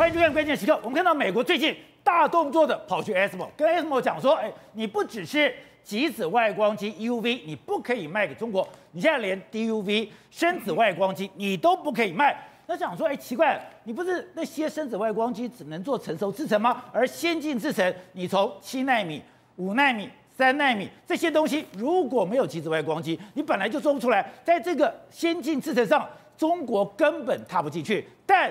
欢迎收看关键时刻。我们看到美国最近大动作的跑去 ASML，跟 ASML 讲说，哎，你不只是极紫外光机 UV，你不可以卖给中国，你现在连 DUV 深紫外光机你都不可以卖。那想说，哎，奇怪，你不是那些深紫外光机只能做成熟制程吗？而先进制程，你从七纳米、五纳米、三纳米这些东西，如果没有极紫外光机，你本来就做不出来。在这个先进制程上，中国根本踏不进去。但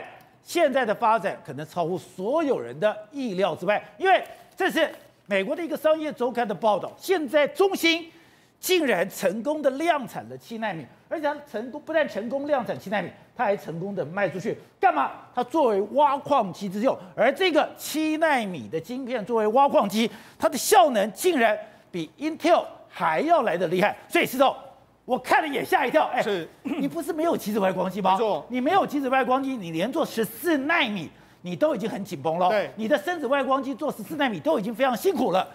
现在的发展可能超乎所有人的意料之外，因为这是美国的一个商业周刊的报道。现在中芯竟然成功的量产了七纳米，而且它成功不但成功量产七纳米，它还成功的卖出去。干嘛？它作为挖矿机之用。而这个七纳米的晶片作为挖矿机，它的效能竟然比 Intel 还要来的厉害。所以石头。我看了也吓一跳，哎，是 你不是没有极紫外光机吗？没错，你没有极紫外光机，你连做十四纳米，你都已经很紧绷了。对，你的深紫外光机做十四纳米都已经非常辛苦了。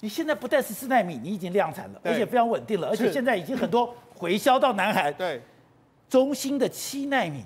你现在不但是四纳米，你已经量产了，而且非常稳定了，而且现在已经很多回销到南韩。对，中芯的七纳米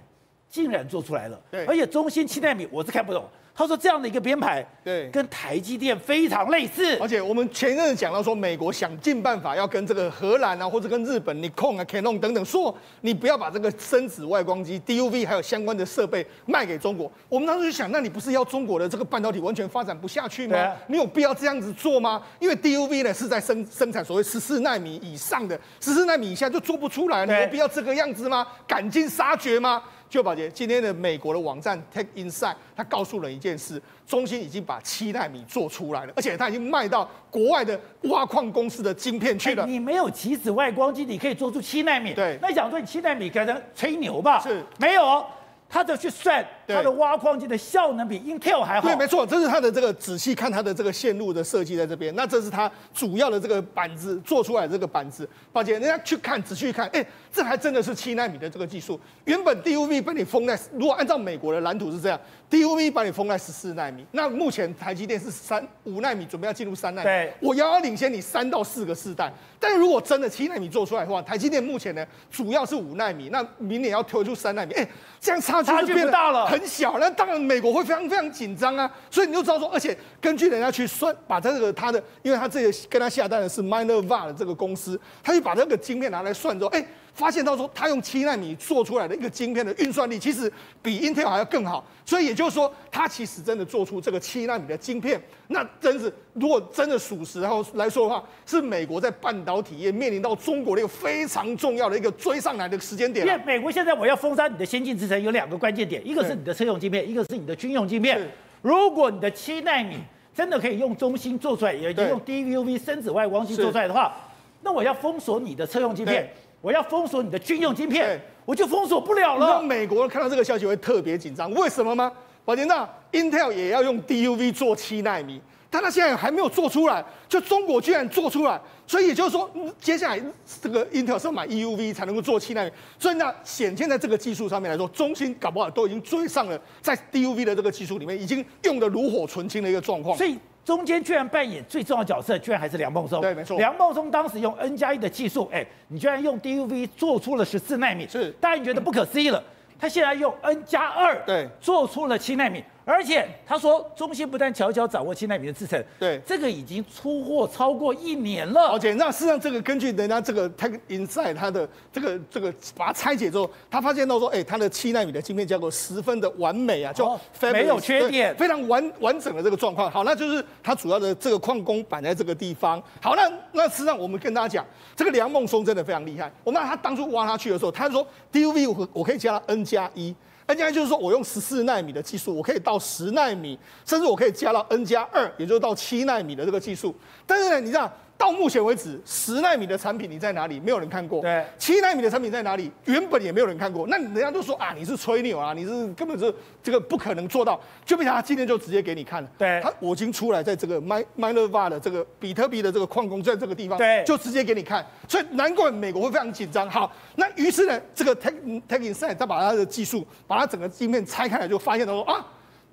竟然做出来了。对，而且中芯七纳米我是看不懂。他说这样的一个编排，对，跟台积电非常类似。而且我们前一阵子讲到说，美国想尽办法要跟这个荷兰啊，或者跟日本、你控啊、Canon 等等说，你不要把这个深紫外光机、DUV 还有相关的设备卖给中国。我们当时就想，那你不是要中国的这个半导体完全发展不下去吗？你有必要这样子做吗？因为 DUV 呢是在生生产所谓十四纳米以上的，十四纳米以下就做不出来，你有必要这个样子吗？赶尽杀绝吗？就宝杰，今天的美国的网站 Tech Insight，他告诉了一件事：中芯已经把七纳米做出来了，而且他已经卖到国外的挖矿公司的晶片去了。你没有极紫外光机，你可以做出七纳米。对，那讲说你七纳米可能吹牛吧？是，没有。他就去算它的挖矿机的效能比 Intel 还好。对，没错，这是它的这个仔细看它的这个线路的设计在这边。那这是它主要的这个板子做出来的这个板子。抱歉，人家去看仔细看，哎，这还真的是七纳米的这个技术。原本 DUV 被你封在，如果按照美国的蓝图是这样，DUV 把你封在十四纳米。那目前台积电是三五纳米，准备要进入三纳米。对，我遥遥领先你三到四个世代。但是如果真的七纳米做出来的话，台积电目前呢主要是五纳米，那明年要推出三纳米，哎，这样差。差就变大了，很小。那当然，美国会非常非常紧张啊。所以你就知道说，而且根据人家去算，把他这个他的，因为他这个跟他下单的是 Minerva 的这个公司，他就把这个晶片拿来算之后，哎。发现到说，他用七纳米做出来的一个晶片的运算力，其实比 Intel 还要更好。所以也就是说，他其实真的做出这个七纳米的晶片，那真是如果真的属实，然后来说的话，是美国在半导体业面临到中国的一个非常重要的一个追上来的时间点。因为美国现在我要封杀你的先进制程，有两个关键点，一个是你的车用晶片，一个是你的军用晶片。如果你的七纳米真的可以用中芯做出来，也就用 DUV 深紫外光机做出来的话，那我要封锁你的车用晶片。我要封锁你的军用晶片，我就封锁不了了。美国看到这个消息会特别紧张，为什么吗？宝杰那 Intel 也要用 DUV 做七纳米，但他现在还没有做出来，就中国居然做出来，所以也就是说，接下来这个 Intel 是要买 EUV 才能够做七纳米，所以那显现在这个技术上面来说，中芯搞不好都已经追上了，在 DUV 的这个技术里面已经用的炉火纯青的一个状况。所以。中间居然扮演最重要角色，居然还是梁孟松。对，没错。梁孟松当时用 N 加一的技术，哎，你居然用 DUV 做出了十四纳米，是，大家觉得不可思议了。他现在用 N 加二，对，做出了七纳米。而且他说，中芯不但悄悄掌握七纳米的制程，对，这个已经出货超过一年了。而且那事实上，这个根据人家这个 Tech Inside 他的这个这个把它拆解之后，他发现到说，哎，它的七纳米的晶片架构十分的完美啊，就没有缺点，非常完完整的这个状况。好，那就是它主要的这个矿工摆在这个地方。好，那那实际上我们跟大家讲，这个梁孟松真的非常厉害。我们他当初挖他去的时候，他说 DUV 我我可以加 N 加一。N 加一就是说，我用十四纳米的技术，我可以到十纳米，甚至我可以加到 N 加二，也就是到七纳米的这个技术。但是呢，你知道？到目前为止，十纳米的产品你在哪里？没有人看过。对，七纳米的产品在哪里？原本也没有人看过。那人家都说啊，你是吹牛啊，你是根本是这个不可能做到。就被他今天就直接给你看了。对，他我已经出来在这个 My Minerva 的这个比特币的这个矿工在这个地方，对，就直接给你看。所以难怪美国会非常紧张。好，那于是呢，这个 Tech Tech Inside 他把他的技术，把他整个镜片拆开来，就发现他说啊。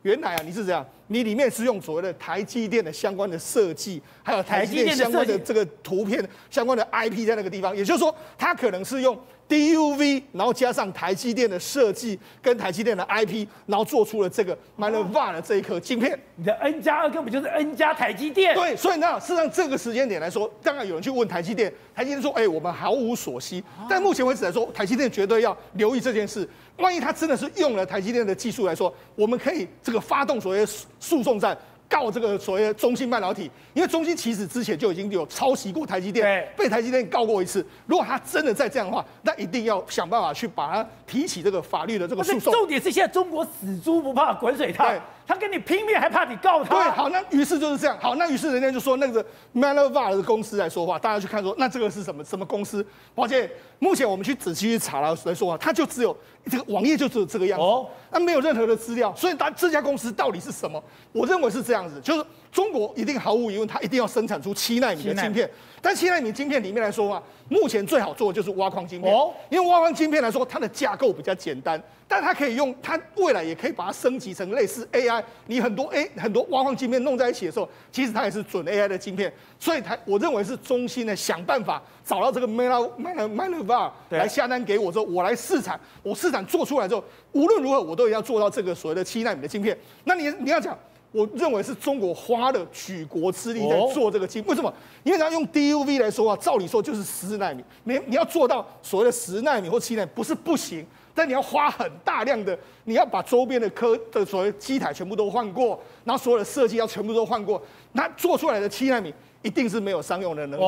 原来啊，你是这样，你里面是用所谓的台积电的相关的设计，还有台积电相关的这个图片相关的 IP 在那个地方，也就是说，它可能是用 DUV，然后加上台积电的设计跟台积电的 IP，然后做出了这个 Minova 的这一颗晶片。你的 N 加二根本就是 N 加台积电。对，所以呢，事实上这个时间点来说，刚刚有人去问台积电，台积电说：“哎，我们毫无所悉。”但目前为止来说，台积电绝对要留意这件事。万一他真的是用了台积电的技术来说，我们可以这个发动所谓诉讼战。告这个所谓的中芯半导体，因为中芯其实之前就已经有抄袭过台积电，被台积电告过一次。如果他真的再这样的话，那一定要想办法去把它提起这个法律的这个诉讼。重点是现在中国死猪不怕滚水烫，他跟你拼命还怕你告他？对，好，那于是就是这样。好，那于是人家就说那个 Manova 的公司来说话，大家去看说，那这个是什么什么公司？抱歉，目前我们去仔细去查了来说话，它就只有这个网页就只有这个样子。那没有任何的资料，所以它这家公司到底是什么？我认为是这样子，就是中国一定毫无疑问，它一定要生产出七纳米的晶片。但七纳米晶片里面来说啊，目前最好做的就是挖矿晶片，因为挖矿晶片来说，它的架构比较简单，但它可以用，它未来也可以把它升级成类似 AI。你很多 A 很多挖矿晶片弄在一起的时候，其实它也是准 AI 的晶片。所以它我认为是中心的想办法找到这个 Mano Mano Manova 来下单给我之后，我来试产，我试产做出来之后，无论如何我都要做到这个所谓的七纳米的晶片。那你你要讲。我认为是中国花了举国之力在做这个晶，为什么？因为它用 DUV 来说啊，照理说就是十纳米，你你要做到所谓的十纳米或七纳米不是不行，但你要花很大量的，你要把周边的科的所谓机台全部都换过，然后所有的设计要全部都换过，那做出来的七纳米一定是没有商用的能力，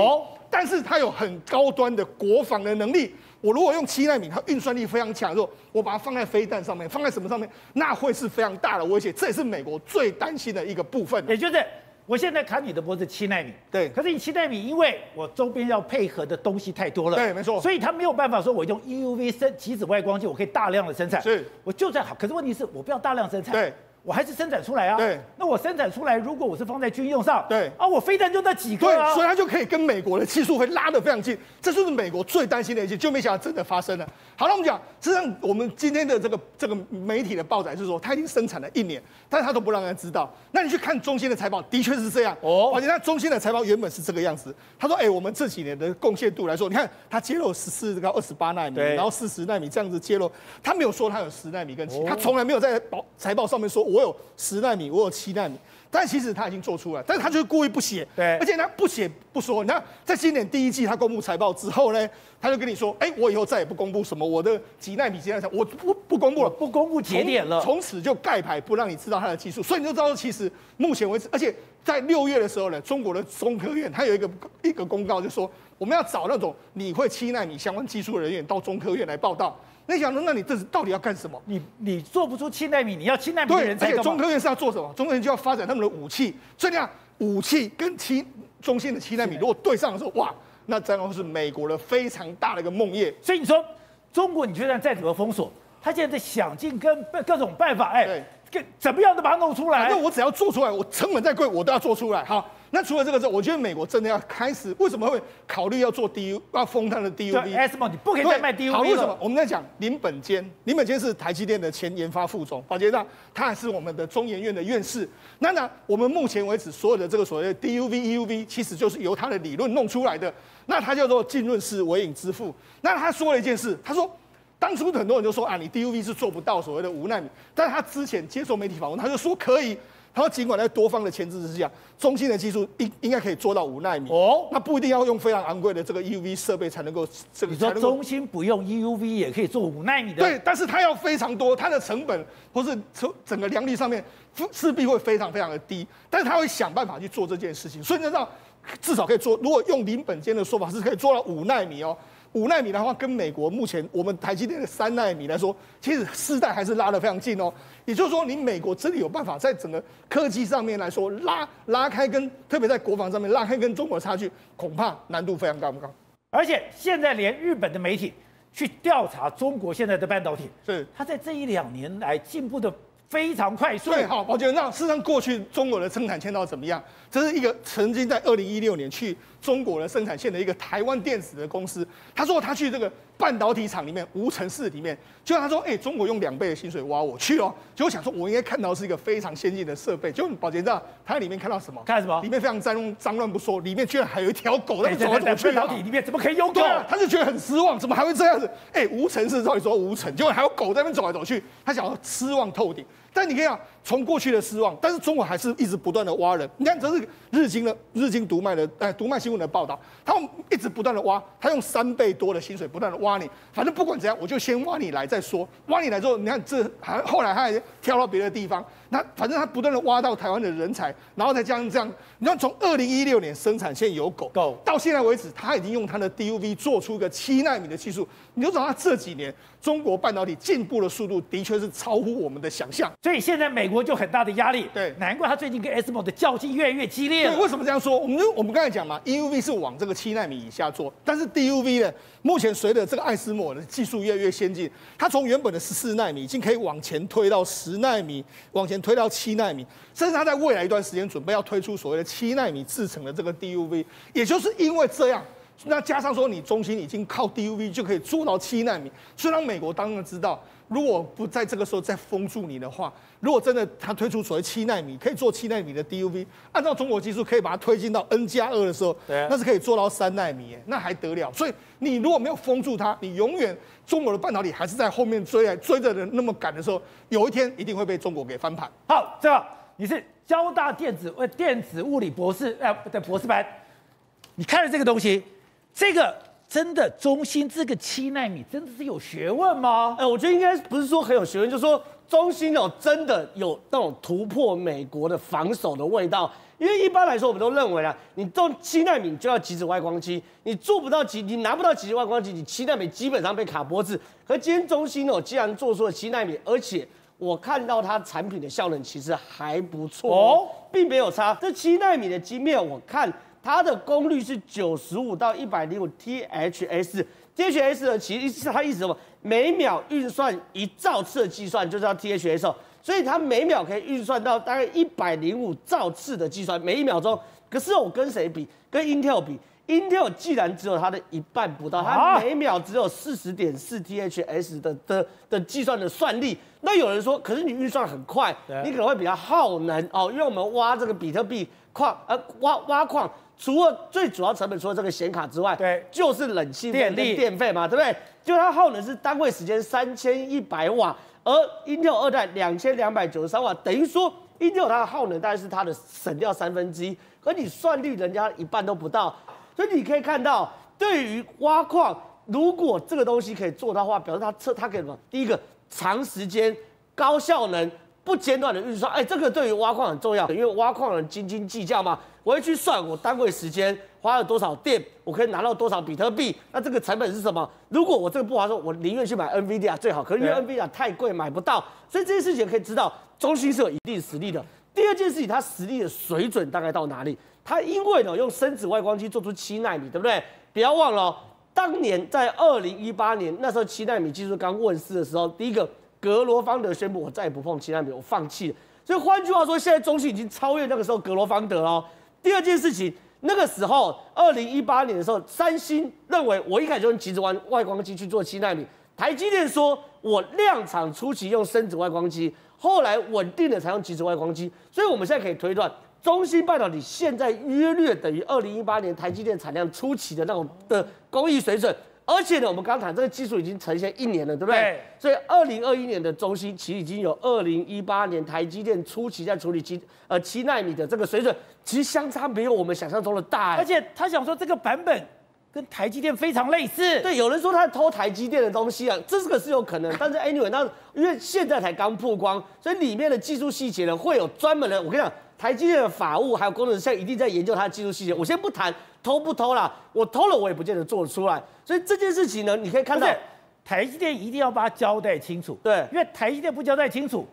但是它有很高端的国防的能力。我如果用七纳米，它运算力非常强，弱，我把它放在飞弹上面，放在什么上面，那会是非常大的威胁。这也是美国最担心的一个部分。也就是我现在砍你的脖子七纳米，对。可是你七纳米，因为我周边要配合的东西太多了，对，没错。所以它没有办法说，我用 EUV 生极紫外光镜，我可以大量的生产。是，我就在好。可是问题是我不要大量生产。对。我还是生产出来啊，对，那我生产出来，如果我是放在军用上，对，啊，我飞弹就那几个啊，所以它就可以跟美国的技术会拉得非常近，这就是美国最担心的一件，就没想到真的发生了。好了，我们讲，实际上我们今天的这个这个媒体的报载是说，它已经生产了一年，但是它都不让人知道。那你去看中芯的财报，的确是这样。哦，而且它中芯的财报原本是这个样子，他说，哎，我们这几年的贡献度来说，你看它揭露十四到二十八纳米，然后四十纳米这样子揭露，他没有说他有十纳米跟七，他从来没有在报财报上面说我有十纳。米，我有七纳米，但其实他已经做出来，但是他就是故意不写，对，而且他不写不说。你看，在今年第一季他公布财报之后呢，他就跟你说，哎，我以后再也不公布什么我的几纳米、几纳米，我不不公布了，不公布节点了，从此就盖牌，不让你知道他的技术。所以你就知道，其实目前为止，而且在六月的时候呢，中国的中科院他有一个一个公告，就说我们要找那种你会七纳米相关技术的人员到中科院来报道。那想说，那你这是到底要干什么？你你做不出七纳米，你要七纳米的人才而且中科院是要做什么？中科院就要发展他们的武器。所以你看，武器跟七中心的七纳米如果对上的时候，哇，那真的是美国的非常大的一个梦魇。所以你说，中国你就算再怎么封锁，他现在在想尽各各种办法，哎，怎么样都把它弄出来。那我只要做出来，我成本再贵，我都要做出来。好。那除了这个之后，我觉得美国真的要开始，为什么会考虑要做 DU，要封它的 DUV？对，SMO 你不可以再卖 DUV 好，为什么？我们在讲林本坚，林本坚是台积电的前研发副总，宝杰长他还是我们的中研院的院士。那呢，我们目前为止所有的这个所谓的 DUV、EUV，其实就是由他的理论弄出来的。那他叫做浸润式微影之父。那他说了一件事，他说当初很多人就说啊，你 DUV 是做不到所谓的无纳米，但是他之前接受媒体访问，他就说可以。他说：“尽管在多方的牵制之下，中芯的技术应应该可以做到五纳米哦，那不一定要用非常昂贵的这个 EUV 设备才能够这个。你说中芯不用 EUV 也可以做五纳米的？对，但是它要非常多，它的成本或是从整个良率上面势必会非常非常的低，但是他会想办法去做这件事情，所以你知道至少可以做。如果用林本坚的说法，是可以做到五纳米哦。”五纳米的话，跟美国目前我们台积电的三纳米来说，其实世代还是拉得非常近哦。也就是说，你美国真的有办法在整个科技上面来说拉拉开，跟特别在国防上面拉开跟中国的差距，恐怕难度非常高不高？而且现在连日本的媒体去调查中国现在的半导体，是它在这一两年来进步的。非常快速。对，好，我觉得那事实上过去中国的生产签到怎么样？这是一个曾经在二零一六年去中国的生产线的一个台湾电子的公司，他说他去这个半导体厂里面无尘室里面，就他说，哎，中国用两倍的薪水挖我去哦，结果想说我应该看到是一个非常先进的设备，结果保洁站他在里面看到什么？看什么？里面非常脏乱脏乱不说，里面居然还有一条狗在走来走去。半导体里面怎么可以有狗？他就觉得很失望，怎么还会这样子？哎，无尘室到底说无尘，结果还有狗在那边走来走去，他想要失望透顶。但你可以讲，从过去的失望，但是中国还是一直不断的挖人。你看，这是日经的日经读卖的哎读卖新闻的报道，他们一直不断的挖，他用三倍多的薪水不断的挖你。反正不管怎样，我就先挖你来再说。挖你来之后，你看这还后来他还跳到别的地方。那反正他不断的挖到台湾的人才，然后再加上这样。你看，从二零一六年生产线有狗狗到现在为止，他已经用他的 DUV 做出一个七纳米的技术。你就知道他这几年中国半导体进步的速度的确是超乎我们的想象。所以现在美国就很大的压力，对，难怪他最近跟 SMO 的较劲越来越激烈。对，为什么这样说？我们我们刚才讲嘛，EUV 是往这个七纳米以下做，但是 DUV 呢，目前随着这个爱斯摩的技术越来越先进，它从原本的十四纳米已经可以往前推到十纳米，往前推到七纳米，甚至它在未来一段时间准备要推出所谓的七纳米制成的这个 DUV，也就是因为这样。那加上说，你中心已经靠 DUV 就可以做到七纳米。虽然美国当然知道，如果不在这个时候再封住你的话，如果真的它推出所谓七纳米可以做七纳米的 DUV，按照中国技术可以把它推进到 N 加二的时候，那是可以做到三纳米，那还得了？所以你如果没有封住它，你永远中国的半导体还是在后面追来追着人那么赶的时候，有一天一定会被中国给翻盘。好，这个你是交大电子呃电子物理博士呃的博士班，你看了这个东西。这个真的中芯这个七纳米真的是有学问吗？哎，我觉得应该不是说很有学问，就是说中芯哦真的有那种突破美国的防守的味道。因为一般来说，我们都认为啊，你做七纳米就要极紫外光机，你做不到极，你拿不到极紫外光机，你七纳米基本上被卡脖子。可今天中芯哦，既然做出了七纳米，而且我看到它产品的效能其实还不错哦，并没有差。这七纳米的晶面，我看。它的功率是九十五到一百零五 THS，THS 呢，其实是它意思什么？每秒运算一兆次的计算就叫 THS，所以它每秒可以运算到大概一百零五兆次的计算，每一秒钟。可是我跟谁比？跟 Intel 比，Intel 既然只有它的一半不到，它每秒只有四十点四 THS 的的的计算的算力。那有人说，可是你运算很快，你可能会比较耗能哦，因为我们挖这个比特币矿，呃，挖挖矿。除了最主要成本，除了这个显卡之外，对，就是冷气费、电费嘛，对不对？就它耗能是单位时间三千一百瓦，而 Intel 二代两千两百九十三瓦，等于说 Intel 它的耗能大概是它的省掉三分之一，可你算率人家一半都不到，所以你可以看到，对于挖矿，如果这个东西可以做到的话，表示它测它可以什么？第一个，长时间高效能。不间断的运算，哎，这个对于挖矿很重要，因为挖矿人斤斤计较嘛。我会去算我单位时间花了多少电，我可以拿到多少比特币。那这个成本是什么？如果我这个不划算，我宁愿去买 NVIDIA 最好。可是因为 NVIDIA 太贵，买不到。所以这件事情可以知道，中芯是有一定实力的。第二件事情，它实力的水准大概到哪里？它因为呢用深紫外光机做出七纳米，对不对？不要忘了，当年在二零一八年那时候七纳米技术刚问世的时候，第一个。格罗方德宣布，我再也不碰七纳米，我放弃了。所以换句话说，现在中芯已经超越那个时候格罗方德了。第二件事情，那个时候二零一八年的时候，三星认为我一开始用极紫外外光机去做七纳米，台积电说我量产初期用深紫外光机，后来稳定的才用极紫外光机。所以我们现在可以推断，中芯半导体现在约略等于二零一八年台积电产量初期的那种的工艺水准。而且呢，我们刚谈这个技术已经呈现一年了，对不对？所以二零二一年的中芯其实已经有二零一八年台积电初期在处理七呃七纳米的这个水准，其实相差没有我们想象中的大。而且他想说这个版本跟台积电非常类似。对，有人说他偷台积电的东西啊，这个是有可能。但是 anyway，那因为现在才刚曝光，所以里面的技术细节呢会有专门的。我跟你讲，台积电的法务还有工程师现在一定在研究它的技术细节。我先不谈。偷不偷啦？我偷了，我也不见得做得出来。所以这件事情呢，你可以看到，台积电一定要把它交代清楚。对，因为台积电不交代清楚，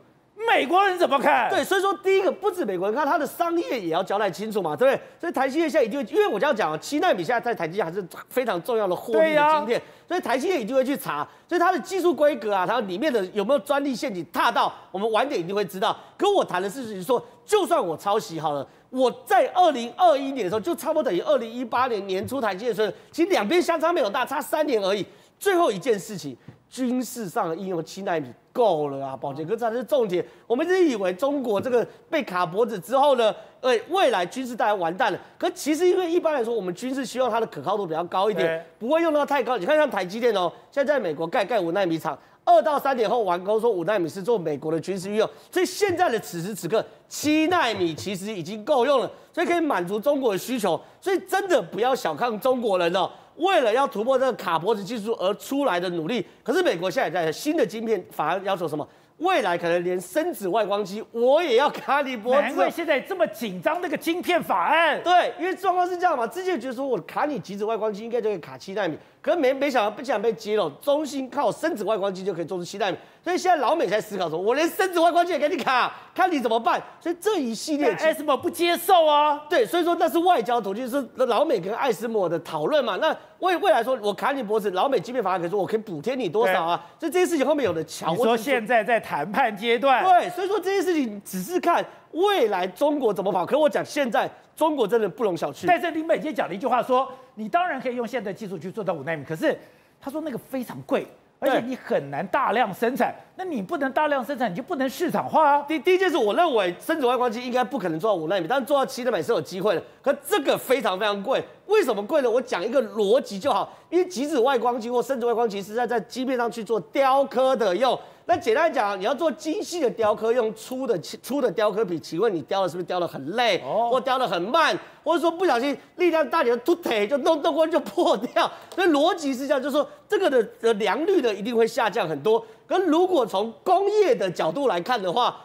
美国人怎么看？对，所以说第一个不止美国人看，他的商业也要交代清楚嘛，对不对？所以台积电现在一定会，因为我这样讲啊，七纳米现在在台积电还是非常重要的获利的晶片，所以台积电一定会去查，所以它的技术规格啊，它里面的有没有专利陷阱踏到，我们晚点一定会知道。可我谈的事情是说，就算我抄袭好了，我在二零二一年的时候，就差不多等于二零一八年年初台积电的时候，其实两边相差没有大，差三年而已。最后一件事情。军事上的应用七纳米够了啊，宝杰哥才是重点。我们一直以为中国这个被卡脖子之后呢，呃，未来军事大概完蛋了。可其实因为一般来说，我们军事希望它的可靠度比较高一点，不会用到太高。你看像台积电哦，现在在美国盖盖五纳米厂，二到三年后完工，说五纳米是做美国的军事运用。所以现在的此时此刻，七纳米其实已经够用了，所以可以满足中国的需求。所以真的不要小看中国人哦。为了要突破这个卡脖子技术而出来的努力，可是美国现在在新的晶片反而要求什么？未来可能连深紫外光机我也要卡你脖子。难怪现在这么紧张那个晶片法案。对，因为状况是这样嘛，之前觉得说我卡你极紫外光机应该就可以卡七纳米，可是没没想到不想被揭露，中心靠深紫外光机就可以做出七纳米。所以现在老美在思考说，我连生殖外观也给你卡，看你怎么办。所以这一系列艾斯莫不接受啊。对，所以说那是外交途径，是老美跟艾斯莫的讨论嘛。那未未来说，我砍你脖子，老美基本法案可以说我可以补贴你多少啊？所以这些事情后面有的桥。你说现在在谈判阶段。对，所以说这些事情只是看未来中国怎么跑。可我讲现在中国真的不容小觑。但是林北今天讲了一句话，说你当然可以用现在技术去做到五纳米，可是他说那个非常贵。而且你很难大量生产，那你不能大量生产，你就不能市场化啊。第第一件事，我认为深紫外光机应该不可能做到五纳米，但是做到七纳米是有机会的。可这个非常非常贵，为什么贵呢？我讲一个逻辑就好，因为极紫外光机或深紫外光机是在在机片上去做雕刻的用。那简单讲，你要做精细的雕刻，用粗的 粗的雕刻笔，请问你雕的是不是雕的很累，哦或雕的很慢，或者说不小心力量大点，突腿就弄弄过就破掉？所以逻辑是这样，就是说这个的的良率呢一定会下降很多。可如果从工业的角度来看的话，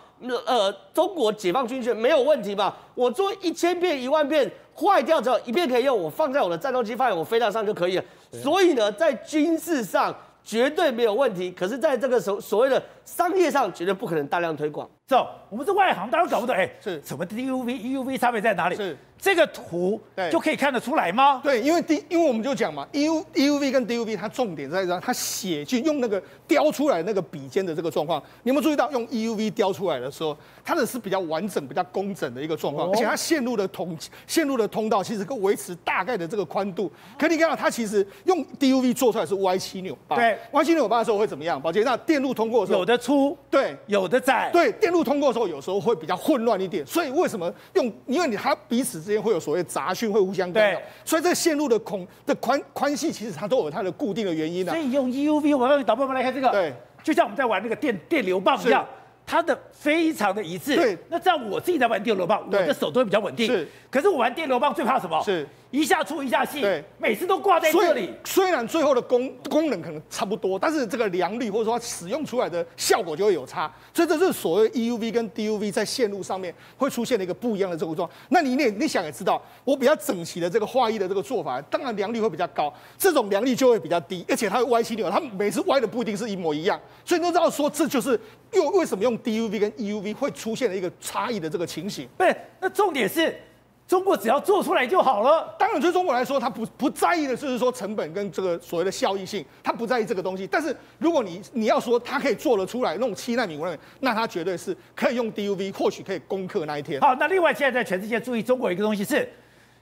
呃，中国解放军权没有问题吧？我做一千遍、一万遍，坏掉之后一遍可以用，我放在我的战斗机放在我飞弹上就可以了。所以呢，在军事上。绝对没有问题，可是在这个所所谓的商业上，绝对不可能大量推广。走，我们是外行，当然搞不懂。哎，是什么 DUV、EUV 差别在哪里？是这个图就可以看得出来吗？对，因为 D，因为我们就讲嘛，EU、EUV 跟 DUV，它重点在这，它写进用那个雕出来那个笔尖的这个状况。你有没有注意到，用 EUV 雕出来的时候，它的是比较完整、比较工整的一个状况，而且它线路的通线路的通道其实跟维持大概的这个宽度。可你看到它其实用 DUV 做出来是 Y 七扭八，对，，Y 七扭八的时候会怎么样？宝杰，那电路通过的时候有的粗，对，有的窄，对，电路通过的时候有时候会比较混乱一点。所以为什么用？因为你它彼此之间会有所谓杂讯，会互相干扰，所以这个线路的孔的宽宽细其实它都有它的固定的原因的。所以用 EUV，我们导播们来看这个，对，就像我们在玩那个电电流棒一样。它的非常的一致，对。那这样我自己在玩电流棒，我的手都会比较稳定。是。可是我玩电流棒最怕什么？是。一下粗一下细，对。每次都挂在这里。虽然最后的功功能可能差不多，但是这个良率或者说使用出来的效果就会有差。所以这是所谓 EUV 跟 DUV 在线路上面会出现的一个不一样的这个状。那你你你想也知道，我比较整齐的这个画意的这个做法，当然良率会比较高，这种良率就会比较低，而且它会歪七扭，它每次歪的不一定是一模一样。所以你都知道说这就是又为什么用 DUV 跟 EU UV 会出现的一个差异的这个情形，对，那重点是中国只要做出来就好了。当然，对中国来说，他不不在意的就是说成本跟这个所谓的效益性，他不在意这个东西。但是如果你你要说他可以做得出来弄七纳米，我认为那他绝对是可以用 DUV，或许可以攻克那一天。好，那另外现在在全世界注意中国一个东西是，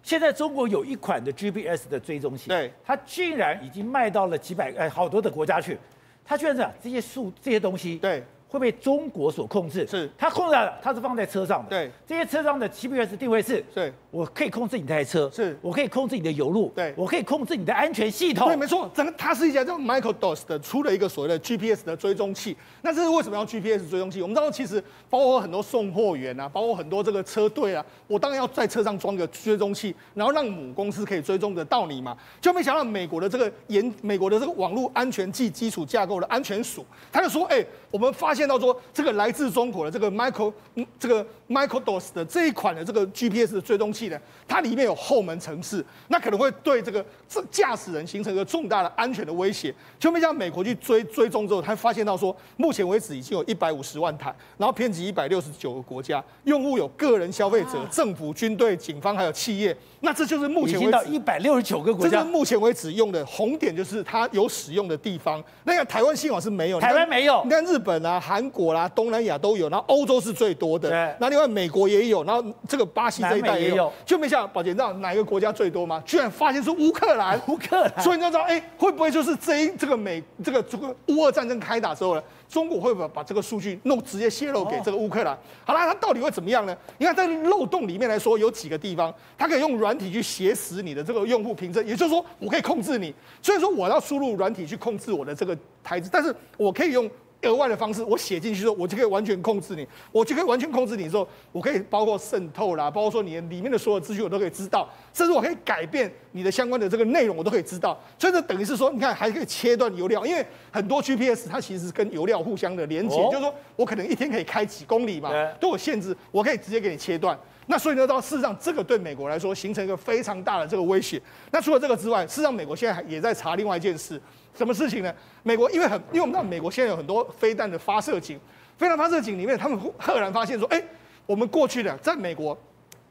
现在中国有一款的 GPS 的追踪器，对，它居然已经卖到了几百呃好多的国家去，它居然是这些数这些东西，对。会被中国所控制，是它控制了，它是放在车上的。对，这些车上的 GPS 定位是，对，我可以控制你这台车，是我可以控制你的油路，对我可以控制你的安全系统。对，没错，整个它是一家叫 Michael Dos 的出了一个所谓的 GPS 的追踪器。那这是为什么要 GPS 追踪器？我们知道其实包括很多送货员啊，包括很多这个车队啊，我当然要在车上装个追踪器，然后让母公司可以追踪得到你嘛。就没想到美国的这个研美国的这个网络安全暨基础架构的安全署，他就说，哎，我们发现。现到说这个来自中国的这个 Michael 这个 Michael Dos 的这一款的这个 GPS 的追踪器呢，它里面有后门程式，那可能会对这个这驾驶人形成一个重大的安全的威胁。就没想到美国去追追踪之后，他发现到说，目前为止已经有一百五十万台，然后遍及一百六十九个国家，用户有个人消费者、政府、军队、警方还有企业。那这就是目前为止一百六十九个国家，这是目前为止用的红点，就是它有使用的地方。那个台湾信网是没有，台湾没有。你看日本啊、韩国啦、东南亚都有，然后欧洲是最多的。对。那另外美国也有，然后这个巴西这一带也有。就没想到宝杰知道哪一个国家最多吗？居然发现是乌克兰。乌克兰。所以你知道，哎，会不会就是这一这个美这个这个乌俄战争开打之后呢？中国会不会把这个数据弄直接泄露给这个乌克兰？好了，它到底会怎么样呢？你看在漏洞里面来说，有几个地方，它可以用软体去挟持你的这个用户凭证，也就是说，我可以控制你。虽然说我要输入软体去控制我的这个台子，但是我可以用。额外的方式，我写进去之后，我就可以完全控制你，我就可以完全控制你之后，我可以包括渗透啦，包括说你里面的所有资讯我都可以知道，甚至我可以改变你的相关的这个内容，我都可以知道。所以这等于是说，你看还可以切断油料，因为很多 GPS 它其实跟油料互相的连接，就是说我可能一天可以开几公里嘛，都有限制，我可以直接给你切断。那所以呢，到事实上这个对美国来说形成一个非常大的这个威胁。那除了这个之外，事实上美国现在还也在查另外一件事。什么事情呢？美国因为很，因为我们知道美国现在有很多飞弹的发射井，飞弹发射井里面，他们赫然发现说，哎，我们过去的在美国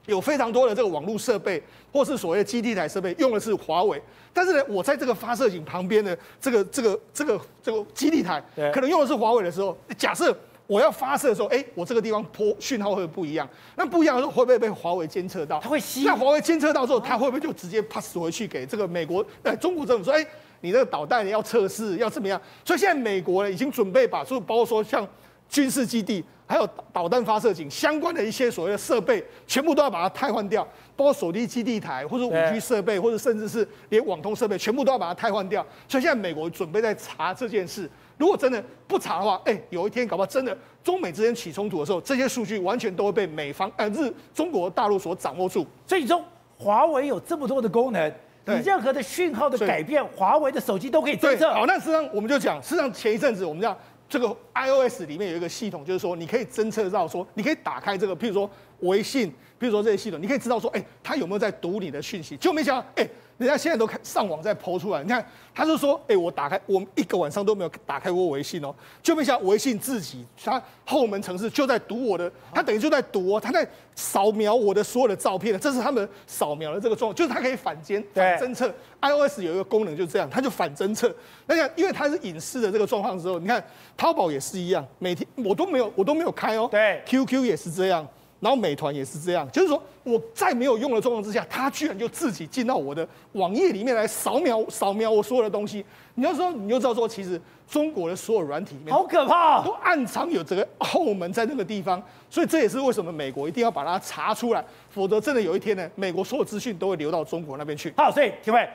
有非常多的这个网络设备，或是所谓的基地台设备，用的是华为。但是呢，我在这个发射井旁边的这个这个这个这个基地台，可能用的是华为的时候，假设我要发射的时候，哎，我这个地方波讯号会不一样。那不一样的时候，会不会被华为监测到？它会吸。那华为监测到之后，它会不会就直接 pass 回去给这个美国？哎，中国政府说，哎。你那个导弹要测试要怎么样？所以现在美国呢已经准备把，就包括说像军事基地，还有导弹发射井相关的一些所谓的设备，全部都要把它汰换掉，包括手机基地台或者五 G 设备，或者甚至是连网通设备，全部都要把它汰换掉。所以现在美国准备在查这件事。如果真的不查的话，哎，有一天搞不好真的中美之间起冲突的时候，这些数据完全都会被美方呃日中国大陆所掌握住。最终，华为有这么多的功能。你任何的讯号的改变，华为的手机都可以侦测。好，那实际上我们就讲，实际上前一阵子我们讲这个 iOS 里面有一个系统，就是说你可以侦测到说，你可以打开这个，譬如说微信，譬如说这些系统，你可以知道说，哎，他有没有在读你的讯息？就没想到，哎。人家现在都看上网在剖出来，你看，他就说，哎，我打开，我一个晚上都没有打开过微信哦，就没想微信自己，他后门城市就在读我的，他等于就在读哦，他在扫描我的所有的照片这是他们扫描的这个状况，就是它可以反监反侦测，iOS 有一个功能就是这样，它就反侦测，那像因为它是隐私的这个状况之后，你看淘宝也是一样，每天我都没有我都没有开哦，对，QQ 也是这样。然后美团也是这样，就是说我在没有用的状况之下，它居然就自己进到我的网页里面来扫描扫描我所有的东西。你要说，你就知道说，其实中国的所有软体里面好可怕，都暗藏有这个后门在那个地方。所以这也是为什么美国一定要把它查出来，否则真的有一天呢，美国所有资讯都会流到中国那边去。好，所以体会，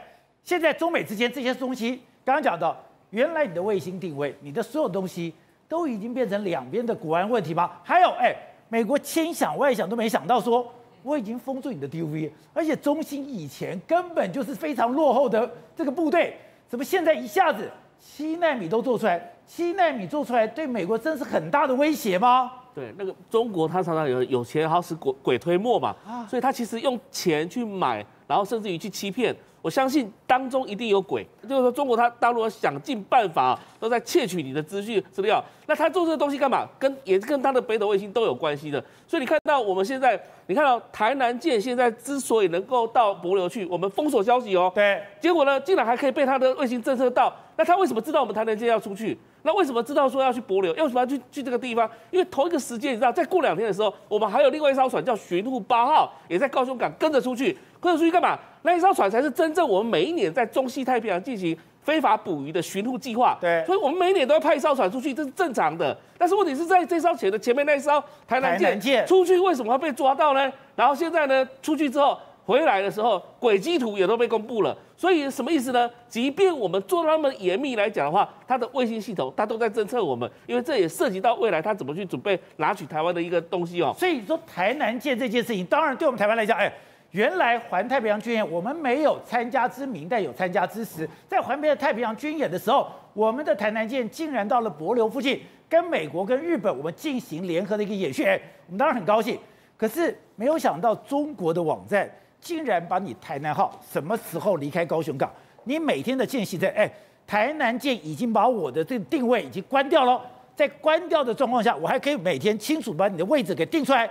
现在中美之间这些东西，刚刚讲到，原来你的卫星定位，你的所有东西都已经变成两边的国安问题吗？还有，哎。美国千想万想都没想到，说我已经封住你的 DUV，而且中兴以前根本就是非常落后的这个部队，怎么现在一下子七纳米都做出来？七纳米做出来对美国真是很大的威胁吗？对，那个中国他常常有有钱好使鬼鬼推磨嘛，所以他其实用钱去买，然后甚至于去欺骗。我相信当中一定有鬼，就是说中国他大陆想尽办法都在窃取你的资讯资料。那他做这个东西干嘛？跟也跟他的北斗卫星都有关系的。所以你看到我们现在，你看到台南舰现在之所以能够到博流去，我们封锁消息哦。对。结果呢，竟然还可以被他的卫星侦测到。那他为什么知道我们台南舰要出去？那为什么知道说要去博流？为什么要去去这个地方？因为同一个时间，你知道，再过两天的时候，我们还有另外一艘船叫巡护八号，也在高雄港跟着出去。跟着出去干嘛？那一艘船才是真正我们每一年在中西太平洋进行非法捕鱼的巡护计划。对，所以我们每一年都要派一艘船出去，这是正常的。但是问题是在这艘船的前面那一艘台南舰出去，为什么要被抓到呢？然后现在呢，出去之后回来的时候，轨迹图也都被公布了。所以什么意思呢？即便我们做那么严密来讲的话，它的卫星系统它都在侦测我们，因为这也涉及到未来它怎么去准备拿取台湾的一个东西哦。所以说台南舰这件事情，当然对我们台湾来讲，哎。原来环太平洋军演我们没有参加之名，但有参加之实。在环边的太平洋军演的时候，我们的台南舰竟然到了博流附近，跟美国跟日本我们进行联合的一个演训，哎，我们当然很高兴。可是没有想到中国的网站竟然把你台南号什么时候离开高雄港？你每天的间隙在哎，台南舰已经把我的这个定位已经关掉了，在关掉的状况下，我还可以每天清楚把你的位置给定出来。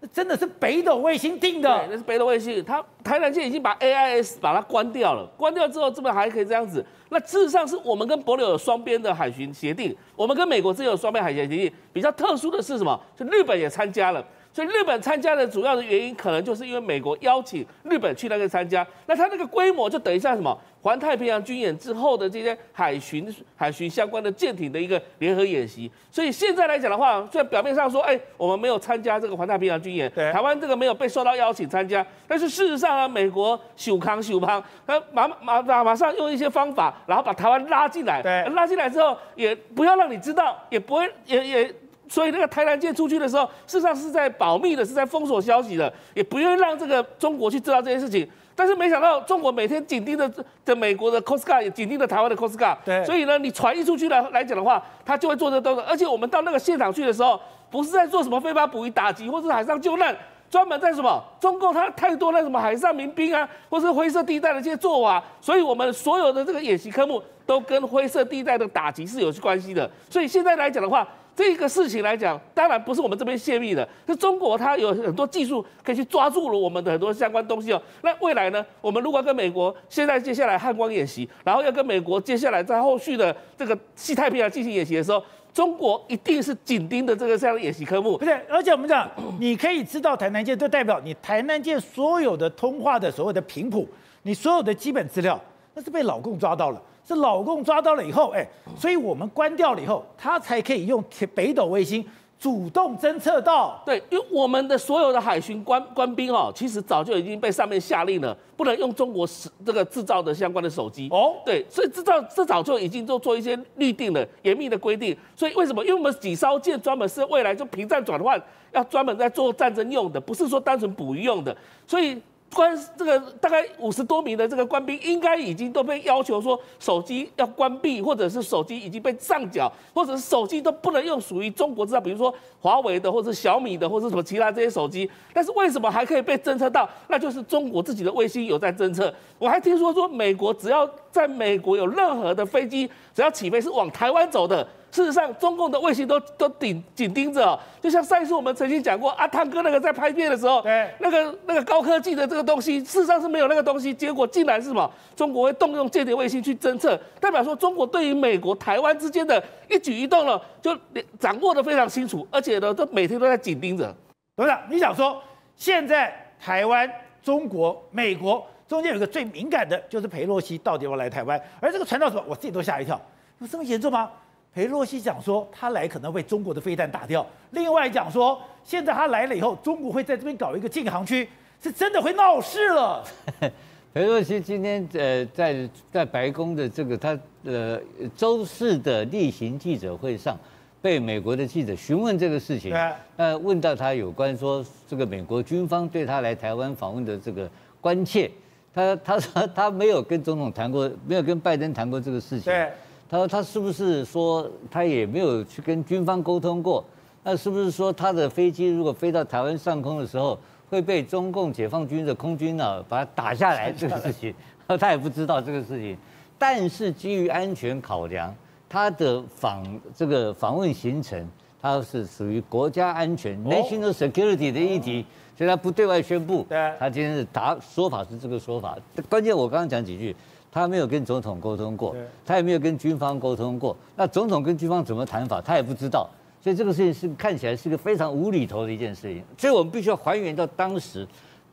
那真的是北斗卫星定的，那是北斗卫星。它台南舰已经把 AIS 把它关掉了，关掉之后，这边还可以这样子。那事实上是我们跟伯琉有双边的海巡协定，我们跟美国之间有双边海巡协定。比较特殊的是什么？就日本也参加了。所以日本参加的主要的原因，可能就是因为美国邀请日本去那个参加，那它那个规模就等于像什么环太平洋军演之后的这些海巡海巡相关的舰艇的一个联合演习。所以现在来讲的话，虽然表面上说，哎，我们没有参加这个环太平洋军演，台湾这个没有被受到邀请参加，但是事实上啊，美国秀康秀康，他马马马马上用一些方法，然后把台湾拉进来，拉进来之后，也不要让你知道，也不会也也。所以那个台南舰出去的时候，事实上是在保密的，是在封锁消息的，也不愿意让这个中国去知道这件事情。但是没想到，中国每天紧盯着的美国的 Coast Guard，也紧盯着台湾的 Coast Guard。对。所以呢，你传一出去来来讲的话，他就会做这动作。而且我们到那个现场去的时候，不是在做什么非法捕鱼打击，或是海上救难，专门在什么？中共他太多那什么海上民兵啊，或是灰色地带的这些做法。所以我们所有的这个演习科目都跟灰色地带的打击是有关系的。所以现在来讲的话。这个事情来讲，当然不是我们这边泄密的，是中国它有很多技术可以去抓住了我们的很多相关东西哦。那未来呢，我们如果跟美国现在接下来汉光演习，然后要跟美国接下来在后续的这个西太平洋进行演习的时候，中国一定是紧盯的这个这样的演习科目。不是，而且我们讲，你可以知道台南舰，就代表你台南舰所有的通话的所有的频谱，你所有的基本资料，那是被老共抓到了。是老共抓到了以后，哎，所以我们关掉了以后，他才可以用北斗卫星主动侦测到。对，因为我们的所有的海巡官官兵哦，其实早就已经被上面下令了，不能用中国使这个制造的相关的手机。哦，对，所以制造这早就已经做做一些预定了严密的规定。所以为什么？因为我们几艘舰专门是未来就平战转换，要专门在做战争用的，不是说单纯捕鱼用的。所以。关这个大概五十多名的这个官兵，应该已经都被要求说手机要关闭，或者是手机已经被上缴，或者是手机都不能用属于中国制造，比如说华为的，或者小米的，或者什么其他这些手机。但是为什么还可以被侦测到？那就是中国自己的卫星有在侦测。我还听说说美国只要在美国有任何的飞机，只要起飞是往台湾走的。事实上，中共的卫星都都紧紧盯着，就像上一次我们曾经讲过，阿汤哥那个在拍片的时候，对，那个那个高科技的这个东西，事实上是没有那个东西，结果竟然是什么？中国会动用间谍卫星去侦测，代表说中国对于美国、台湾之间的一举一动呢，就掌握的非常清楚，而且呢，都每天都在紧盯着。董事长，你想说，现在台湾、中国、美国中间有个最敏感的，就是裴洛西到底要来台湾，而这个传到什么，我自己都吓一跳，有这么严重吗？裴洛西讲说，他来可能被中国的飞弹打掉。另外讲说，现在他来了以后，中国会在这边搞一个禁航区，是真的会闹事了。裴洛西今天呃在在白宫的这个他呃周四的例行记者会上，被美国的记者询问这个事情，呃问到他有关说这个美国军方对他来台湾访问的这个关切，他他说他没有跟总统谈过，没有跟拜登谈过这个事情。对。他说：“他是不是说他也没有去跟军方沟通过？那是不是说他的飞机如果飞到台湾上空的时候，会被中共解放军的空军呢把它打下来？这个事情，他也不知道这个事情。但是基于安全考量，他的访这个访问行程，他是属于国家安全 （national security） 的议题，所以他不对外宣布。他今天是答说法是这个说法。关键我刚刚讲几句。”他没有跟总统沟通过，他也没有跟军方沟通过。那总统跟军方怎么谈法，他也不知道。所以这个事情是看起来是个非常无厘头的一件事情。所以我们必须要还原到当时，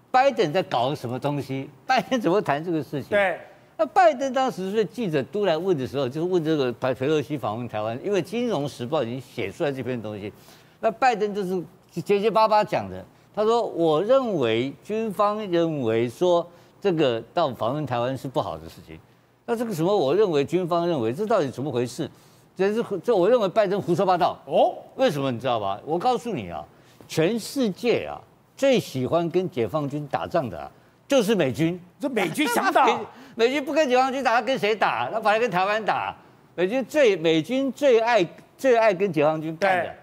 拜登在搞什么东西，拜登怎么谈这个事情。对。那拜登当时是记者都来问的时候，就是问这个裴佩洛西访问台湾，因为《金融时报》已经写出来这篇东西。那拜登就是结结巴巴讲的，他说：“我认为军方认为说。”这个到访问台湾是不好的事情，那这个什么？我认为军方认为这到底怎么回事？这是这我认为拜登胡说八道哦。为什么你知道吧？我告诉你啊，全世界啊最喜欢跟解放军打仗的，就是美军。这美军想打，美军不跟解放军打，他跟谁打？他反而跟台湾打。美军最美军最爱最爱跟解放军干的对。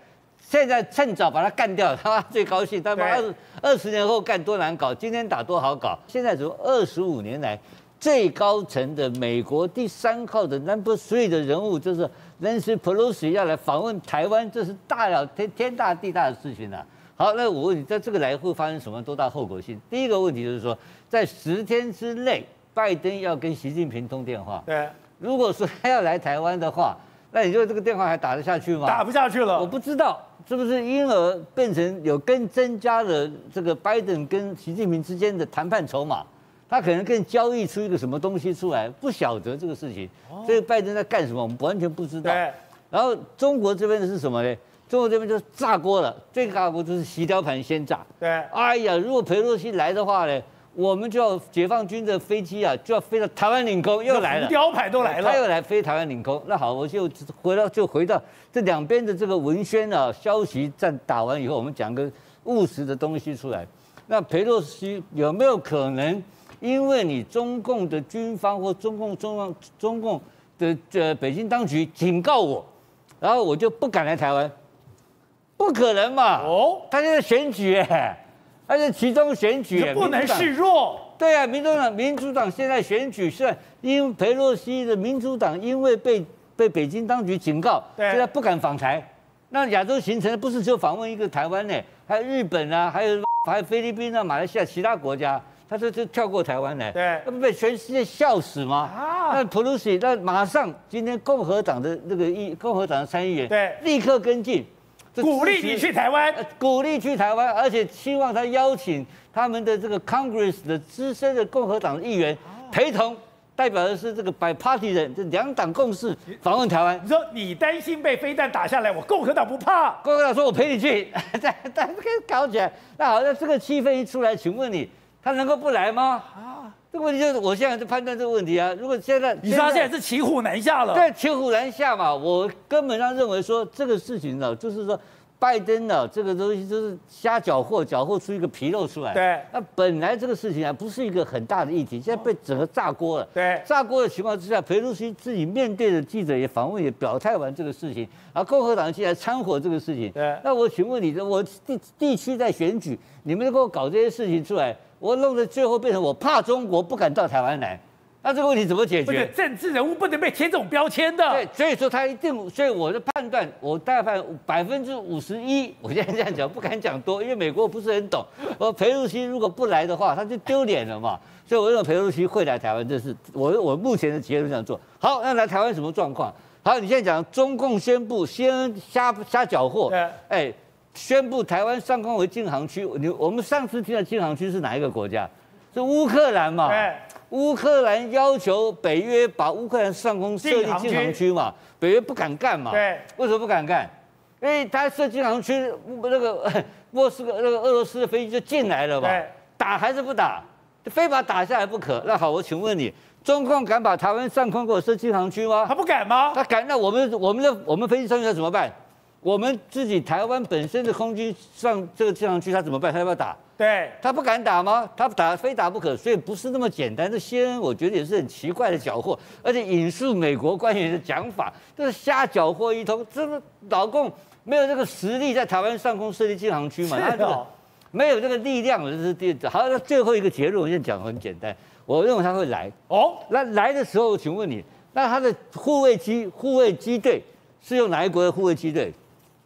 现在趁早把他干掉，他妈最高兴。他妈对二二十年后干多难搞，今天打多好搞。现在从二十五年来最高层的美国第三号的 Number Three 的人物，就是 Nancy Pelosi 要来访问台湾，这是大了天天大地大的事情啊。好，那我问你，在这个来会发生什么多大后果性？第一个问题就是说，在十天之内，拜登要跟习近平通电话。对，如果说他要来台湾的话，那你觉得这个电话还打得下去吗？打不下去了。我不知道是不是因而变成有更增加了这个拜登跟习近平之间的谈判筹码，他可能更交易出一个什么东西出来，不晓得这个事情。所以拜登在干什么，我们完全不知道。对，然后中国这边的是什么呢？中国这边就是炸锅了，最大锅就是洗雕盘先炸。对，哎呀，如果裴洛西来的话呢，我们就要解放军的飞机啊，就要飞到台湾领空，又来了。浮雕牌都来了他又了。来飞台湾领空。那好，我就回到就回到这两边的这个文宣啊，消息战打完以后，我们讲个务实的东西出来。那裴洛西有没有可能，因为你中共的军方或中共中央中共的呃北京当局警告我，然后我就不敢来台湾？不可能嘛！哦，他现在选举哎，他是其中选举也，不能示弱。对啊，民主党民主党现在选举是因为裴洛西的民主党因为被被北京当局警告，对现在不敢访台。那亚洲行程不是只有访问一个台湾呢，还有日本啊，还有 还有菲律宾啊、马来西亚其他国家，他这就跳过台湾呢，对那不被全世界笑死吗？啊那 Pelosi 那马上今天共和党的那个议共和党的参议员对立刻跟进，鼓励你去台湾。呃鼓励去台湾，而且希望他邀请他们的这个 Congress 的资深的共和党议员陪同，代表的是这个 by party 人，这两党共识访问台湾。你说你担心被飞弹打下来，我共和党不怕。共和党说：“我陪你去。”但但是可以搞起来。那好，像这个气氛一出来，请问你，他能够不来吗？啊，这个问题就是我现在在判断这个问题啊。如果现在你说他现在是骑虎难下了。对，骑虎难下嘛。我根本上认为说这个事情呢，就是说拜登呢这个东西就是瞎搅和，搅和出一个纰漏出来。对那本来这个事情啊不是一个很大的议题，现在被整个炸锅了。对炸锅的情况之下，裴洛西自己面对的记者也访问也表态完这个事情，而共和党竟然掺和这个事情。对那我请问你，我地地区在选举，你们给我搞这些事情出来，我弄得最后变成我怕中国，不敢到台湾来。那这个问题怎么解决？政治人物不能被贴这种标签的。对，所以说他一定，所以我的判断，我大概百分之五十一，我现在这样讲，不敢讲多，因为美国不是很懂。我裴洛西如果不来的话，他就丢脸了嘛。所以我认为裴洛西会来台湾，这是我我目前的结论这样做。好，那来台湾什么状况？好，你现在讲中共宣布先瞎瞎搅和宣布台湾上空为禁航区。你我们上次听到禁航区是哪一个国家？是乌克兰嘛？对，乌克兰要求北约把乌克兰上空设立禁航区嘛，北约不敢干嘛？对，为什么不敢干？因为他设禁航区，那个 莫斯科那个俄罗斯的飞机就进来了嘛对，打还是不打？非把它打下来不可。那好，我请问你，中共敢把台湾上空给我设禁航区吗他？不敢吗？他敢，那我们我们的我们飞机上去要怎么办？我们自己台湾本身的空军上这个禁航区，他怎么办？他要不要打？对，他不敢打吗？他打非打不可，所以不是那么简单。这些人我觉得也是很奇怪的搅和，而且引述美国官员的讲法，这是瞎搅和一通。这个老共没有这个实力在台湾上空设立禁航区嘛？他这个是哦，没有这个力量，这是第好。那最后一个结论，我现在讲很简单，我认为他会来。哦，那来的时候，请问你，那他的护卫机护卫机队是用哪一国的护卫机队？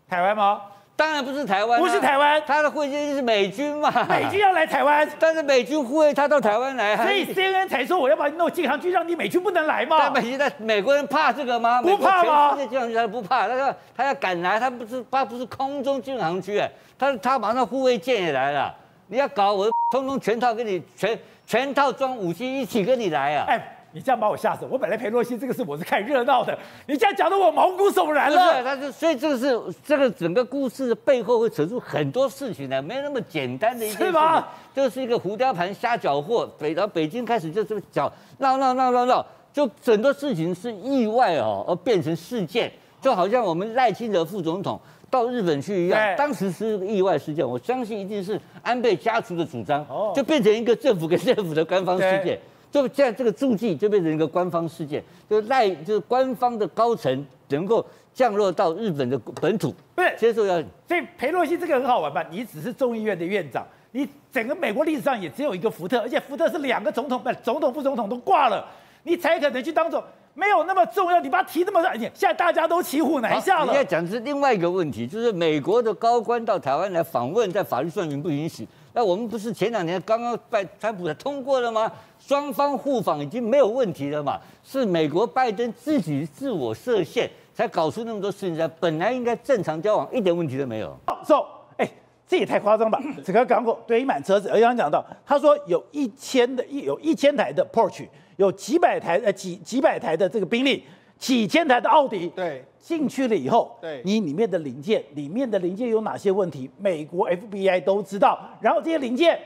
台湾吗？当然不是台湾啊、不是台湾，他的护卫机队是美军嘛？美军要来台湾，但是美军护卫他到台湾来，所以 CNN 才说我要把你弄禁航区，让你美军不能来嘛但。美军在美国人怕这个吗？不怕吗全世界禁航区他不怕，他要他要敢来，他不是他不是空中禁航区，哎，他他马上护卫舰也来了，你要搞我通通全套跟你全全套装武器一起跟你来啊！哎，你这样把我吓死！我本来裴洛西这个事我是看热闹的，你这样讲的我毛骨悚然了。他就所以这个是这个整个故事的背后会扯出很多事情来，没那么简单的一件事情是吗，就是一个胡雕盘瞎搅和，北然后北京开始就这么搅闹闹闹闹闹，就很多事情是意外哦，而变成事件，就好像我们赖清德副总统。到日本去一样对，当时是个意外事件，我相信一定是安倍家族的主张哦，就变成一个政府跟政府的官方事件对。就现在这个注记就变成一个官方事件，就赖就是官方的高层能够降落到日本的本土，不是接受要所以裴洛西这个很好玩吧？你只是众议院的院长，你整个美国历史上也只有一个福特，而且福特是两个总统，不，总统、副总统都挂了，你才可能去当总，没有那么重要。你把他提那么大，你现在大家都骑虎难下了。你在讲的是另外一个问题，就是美国的高官到台湾来访问，在法律上允不允许？那我们不是前两年刚刚拜川普才通过了吗？双方互访已经没有问题了嘛？是美国拜登自己自我设限，才搞出那么多事情来。本来应该正常交往，一点问题都没有。说，哎，这也太夸张吧？整个港口堆满车子，而且他讲到，他说有一千的，有一千台的 Porsche，有几百台呃几几百台的这个宾利，几千台的奥迪。对，进去了以后，对你里面的零件，里面的零件有哪些问题？美国 FBI 都知道，然后这些零件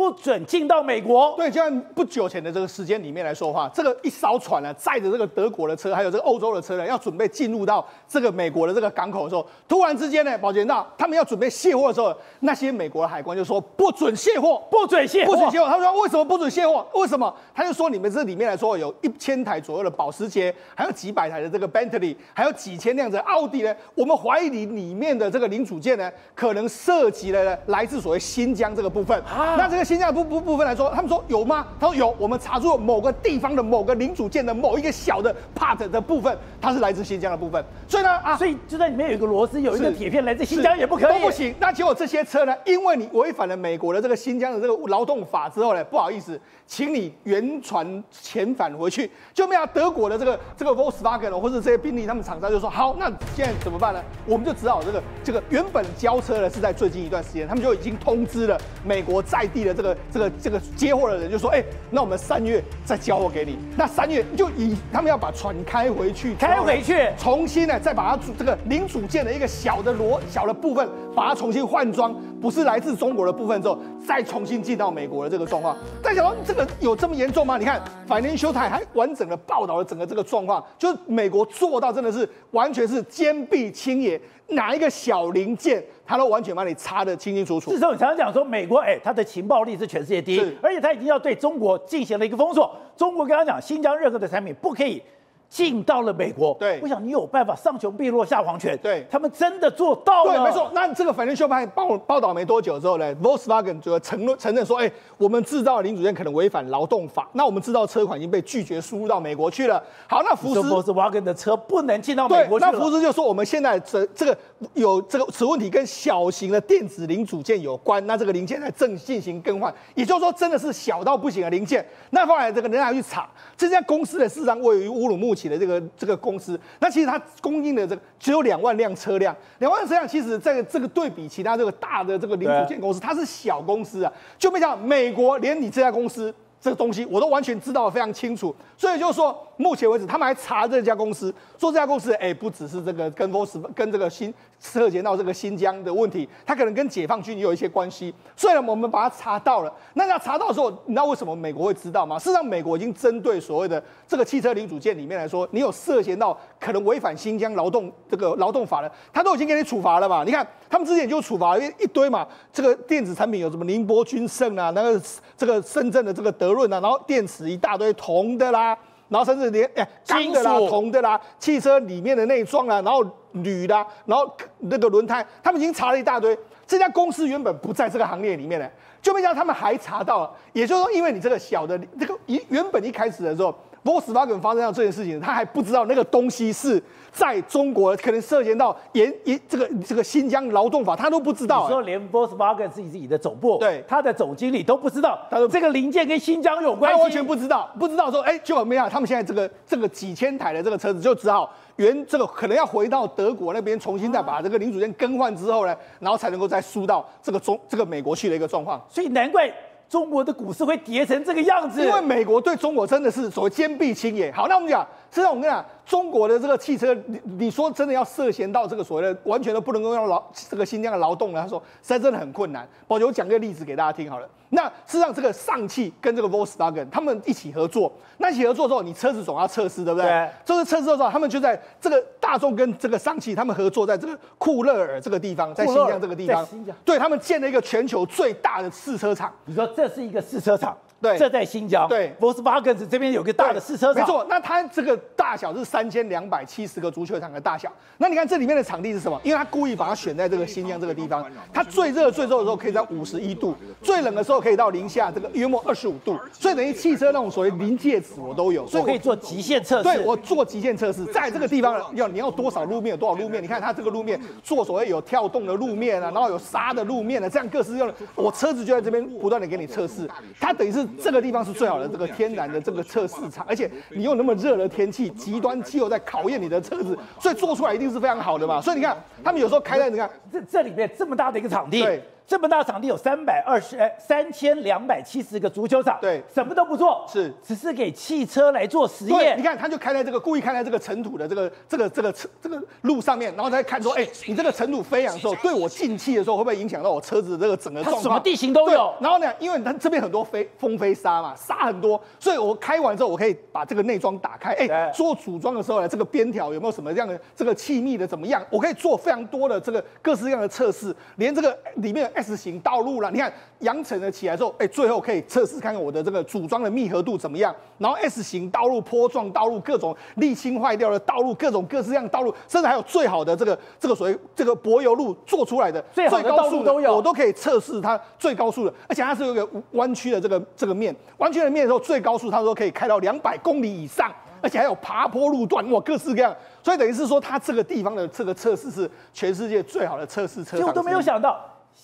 不准进到美国。对，就像不久前的这个时间里面来说的话，这个一艘船呢，载着这个德国的车，还有这个欧洲的车呢，要准备进入到这个美国的这个港口的时候，突然之间呢，保全到他们要准备卸货的时候，那些美国的海关就说不准卸货，不准卸货不准卸货。他说为什么不准卸货？为什么？他就说你们这里面来说有一千台左右的保时捷，还有几百台的这个 Bentley，还有几千辆的奥迪呢？我们怀疑你里面的这个零组件呢，可能涉及了来自所谓新疆这个部分。那这个新疆部部部分来说，他们说有吗？他说有，我们查出了某个地方的某个零组件的某一个小的 part 的部分，它是来自新疆的部分。所以呢，啊，所以就在里面有一个螺丝，有一个铁片，来自新疆也不可以，都不行。那结果这些车呢，因为你违反了美国的这个新疆的这个劳动法之后呢，不好意思，请你原船遣返回去。就没有德国的这个这个 Volkswagen 或者这些宾利他们厂商就说好，那现在怎么办呢？我们就只好这个这个原本交车呢是在最近一段时间，他们就已经通知了美国在地的这个这个这个接货的人，就说哎，那我们三月再交货给你。那三月就以他们要把船开回去，开回去重新呢，再把它组这个零组件的一个小的螺小的部分，把它重新换装，不是来自中国的部分之后，再重新进到美国的这个状况。但想到这个有这么严重吗？你看，Financial Times 还完整的报道了整个这个状况，就是美国做到真的是完全是坚壁清野，哪一个小零件，它都完全把你查得清清楚楚至。少你常常讲说，美国哎，它的情报力是全世界第一，而且它已经要对中国进行了一个封锁。中国跟他讲，新疆任何的产品不可以进到了美国。对我想你有办法上穷碧落下黄泉。对他们真的做到了。对，没错。。那这个反正秀派报报道没多久之后呢，Volkswagen 就承认承认说，哎、我们制造的零组件可能违反劳动法。那我们制造车款已经被拒绝输入到美国去了。好，那福斯说 Volkswagen 的车不能进到美，国去了。那福斯就说我们现在这这个有这个此问题跟小型的电子零组件有关，那这个零件在正进行更换，也就是说真的是小到不行的零件。那后来这个人家去查，这家公司的事实上位于乌鲁木齐的这个这个公司，那其实它供应的这个只有两万辆车辆，两万辆车辆其实在这个对比其他这个大的这个零组件公司，它是小公司啊，就没想到美国连你这家公司。这个东西我都完全知道非常清楚，所以就是说，目前为止他们还查这家公司，说这家公司哎，不只是这个跟 Vos 跟这个新涉及到这个新疆的问题，它可能跟解放军也有一些关系。所以呢，我们把它查到了。那要查到的时候，你知道为什么美国会知道吗？事实上，美国已经针对所谓的这个汽车零组件里面来说，你有涉嫌到可能违反新疆劳动这个劳动法了，他都已经给你处罚了嘛。你看他们之前就处罚一一堆嘛，这个电子产品有什么宁波君盛啊，那个这个深圳的这个德润啊，然后电池一大堆铜的啦。然后甚至连哎钢的啦铜的啦，汽车里面的内装啊，然后铝的，然后那个轮胎，他们已经查了一大堆。这家公司原本不在这个行列里面呢，就没想到他们还查到了。也就是说，因为你这个小的这个一原本一开始的时候，Volkswagen 发生到这件事情，他还不知道那个东西是在中国可能涉嫌到严严这个这个新疆劳动法，他都不知道、哎你说连 Volkswagen 自己自己的总部，对。他的总经理都不知道，他说这个零件跟新疆有关系，他完全不知道，不知道说，哎、就没有，他们现在这个这个几千台的这个车子，就只好原这个可能要回到德国那边重新再把这个零组件更换之后呢，然后才能够再输到这个中这个美国去的一个状况。所以难怪中国的股市会跌成这个样子。因为美国对中国真的是所谓坚壁清野。好，那我们讲，现在我跟你讲，中国的这个汽车，你你说真的要涉嫌到这个所谓的完全都不能够用劳这个新疆的劳动呢？他说实在真的很困难。宝姐，我讲个例子给大家听好了。那事实上，这个上汽跟这个 Volkswagen 他们一起合作，那一起合作之后，你车子总要测试，对不对？对就是测试之后，他们就在这个大众跟这个上汽他们合作，在这个库勒尔这个地方，在新疆这个地方对他们建了一个全球最大的试车场。你说这是一个试车场，对这在新疆。对，Volkswagen 这边有个大的试车场。没错，那它这个大小是三千两百七十个足球场的大小。那你看这里面的场地是什么？因为它故意把它选在这个新疆这个地方，它最热最热的时候可以在五十一度，最冷的时候可以到零下这个约莫二十五度，所以等于汽车那种所谓临界值我都有，所以我可以做极限测试。对，我做极限测试，在这个地方要你要多少路面有多少路面？你看它这个路面做所谓有跳动的路面啊，然后有沙的路面啊，这样各式各样的，我车子就在这边不断的给你测试，它等于是这个地方是最好的这个天然的这个测试场，而且你又那么热的天气，极端气候在考验你的车子，所以做出来一定是非常好的嘛。所以你看，他们有时候开在你看这这里面这么大的一个场地。对。这么大场地有三百二十哎三千两百七十个足球场，对，什么都不做，是只是给汽车来做实验。你看，他就开在这个故意开在这个尘土的这个这个这个这个路上面，然后再看说，哎，你这个尘土飞扬的时候，对我进气的时候会不会影响到我车子的这个整个状况？什么地形都有。然后呢，因为它这边很多飞风飞沙嘛，沙很多，所以我开完之后，我可以把这个内装打开，哎，做组装的时候呢，这个边条有没有什么样的这个气密的怎么样？我可以做非常多的这个各式各样的测试，连这个里面的 S 型道路了。你看扬尘的起来之后，哎，最后可以测试看看我的这个组装的密合度怎么样。然后 S 型道路、坡状道路、各种沥青坏掉的道路、各种各式各样道路，甚至还有最好的这个这个所谓这个柏油路做出来的最高速都有，我都可以测试它最高速的。而且它是有个弯曲的这个这个面，弯曲的面的时候最高速，它说可以开到两百公里以上，而且还有爬坡路段，哇，各式各样。所以等于是说，它这个地方的这个测试是全世界最好的测试车。我都没有想到。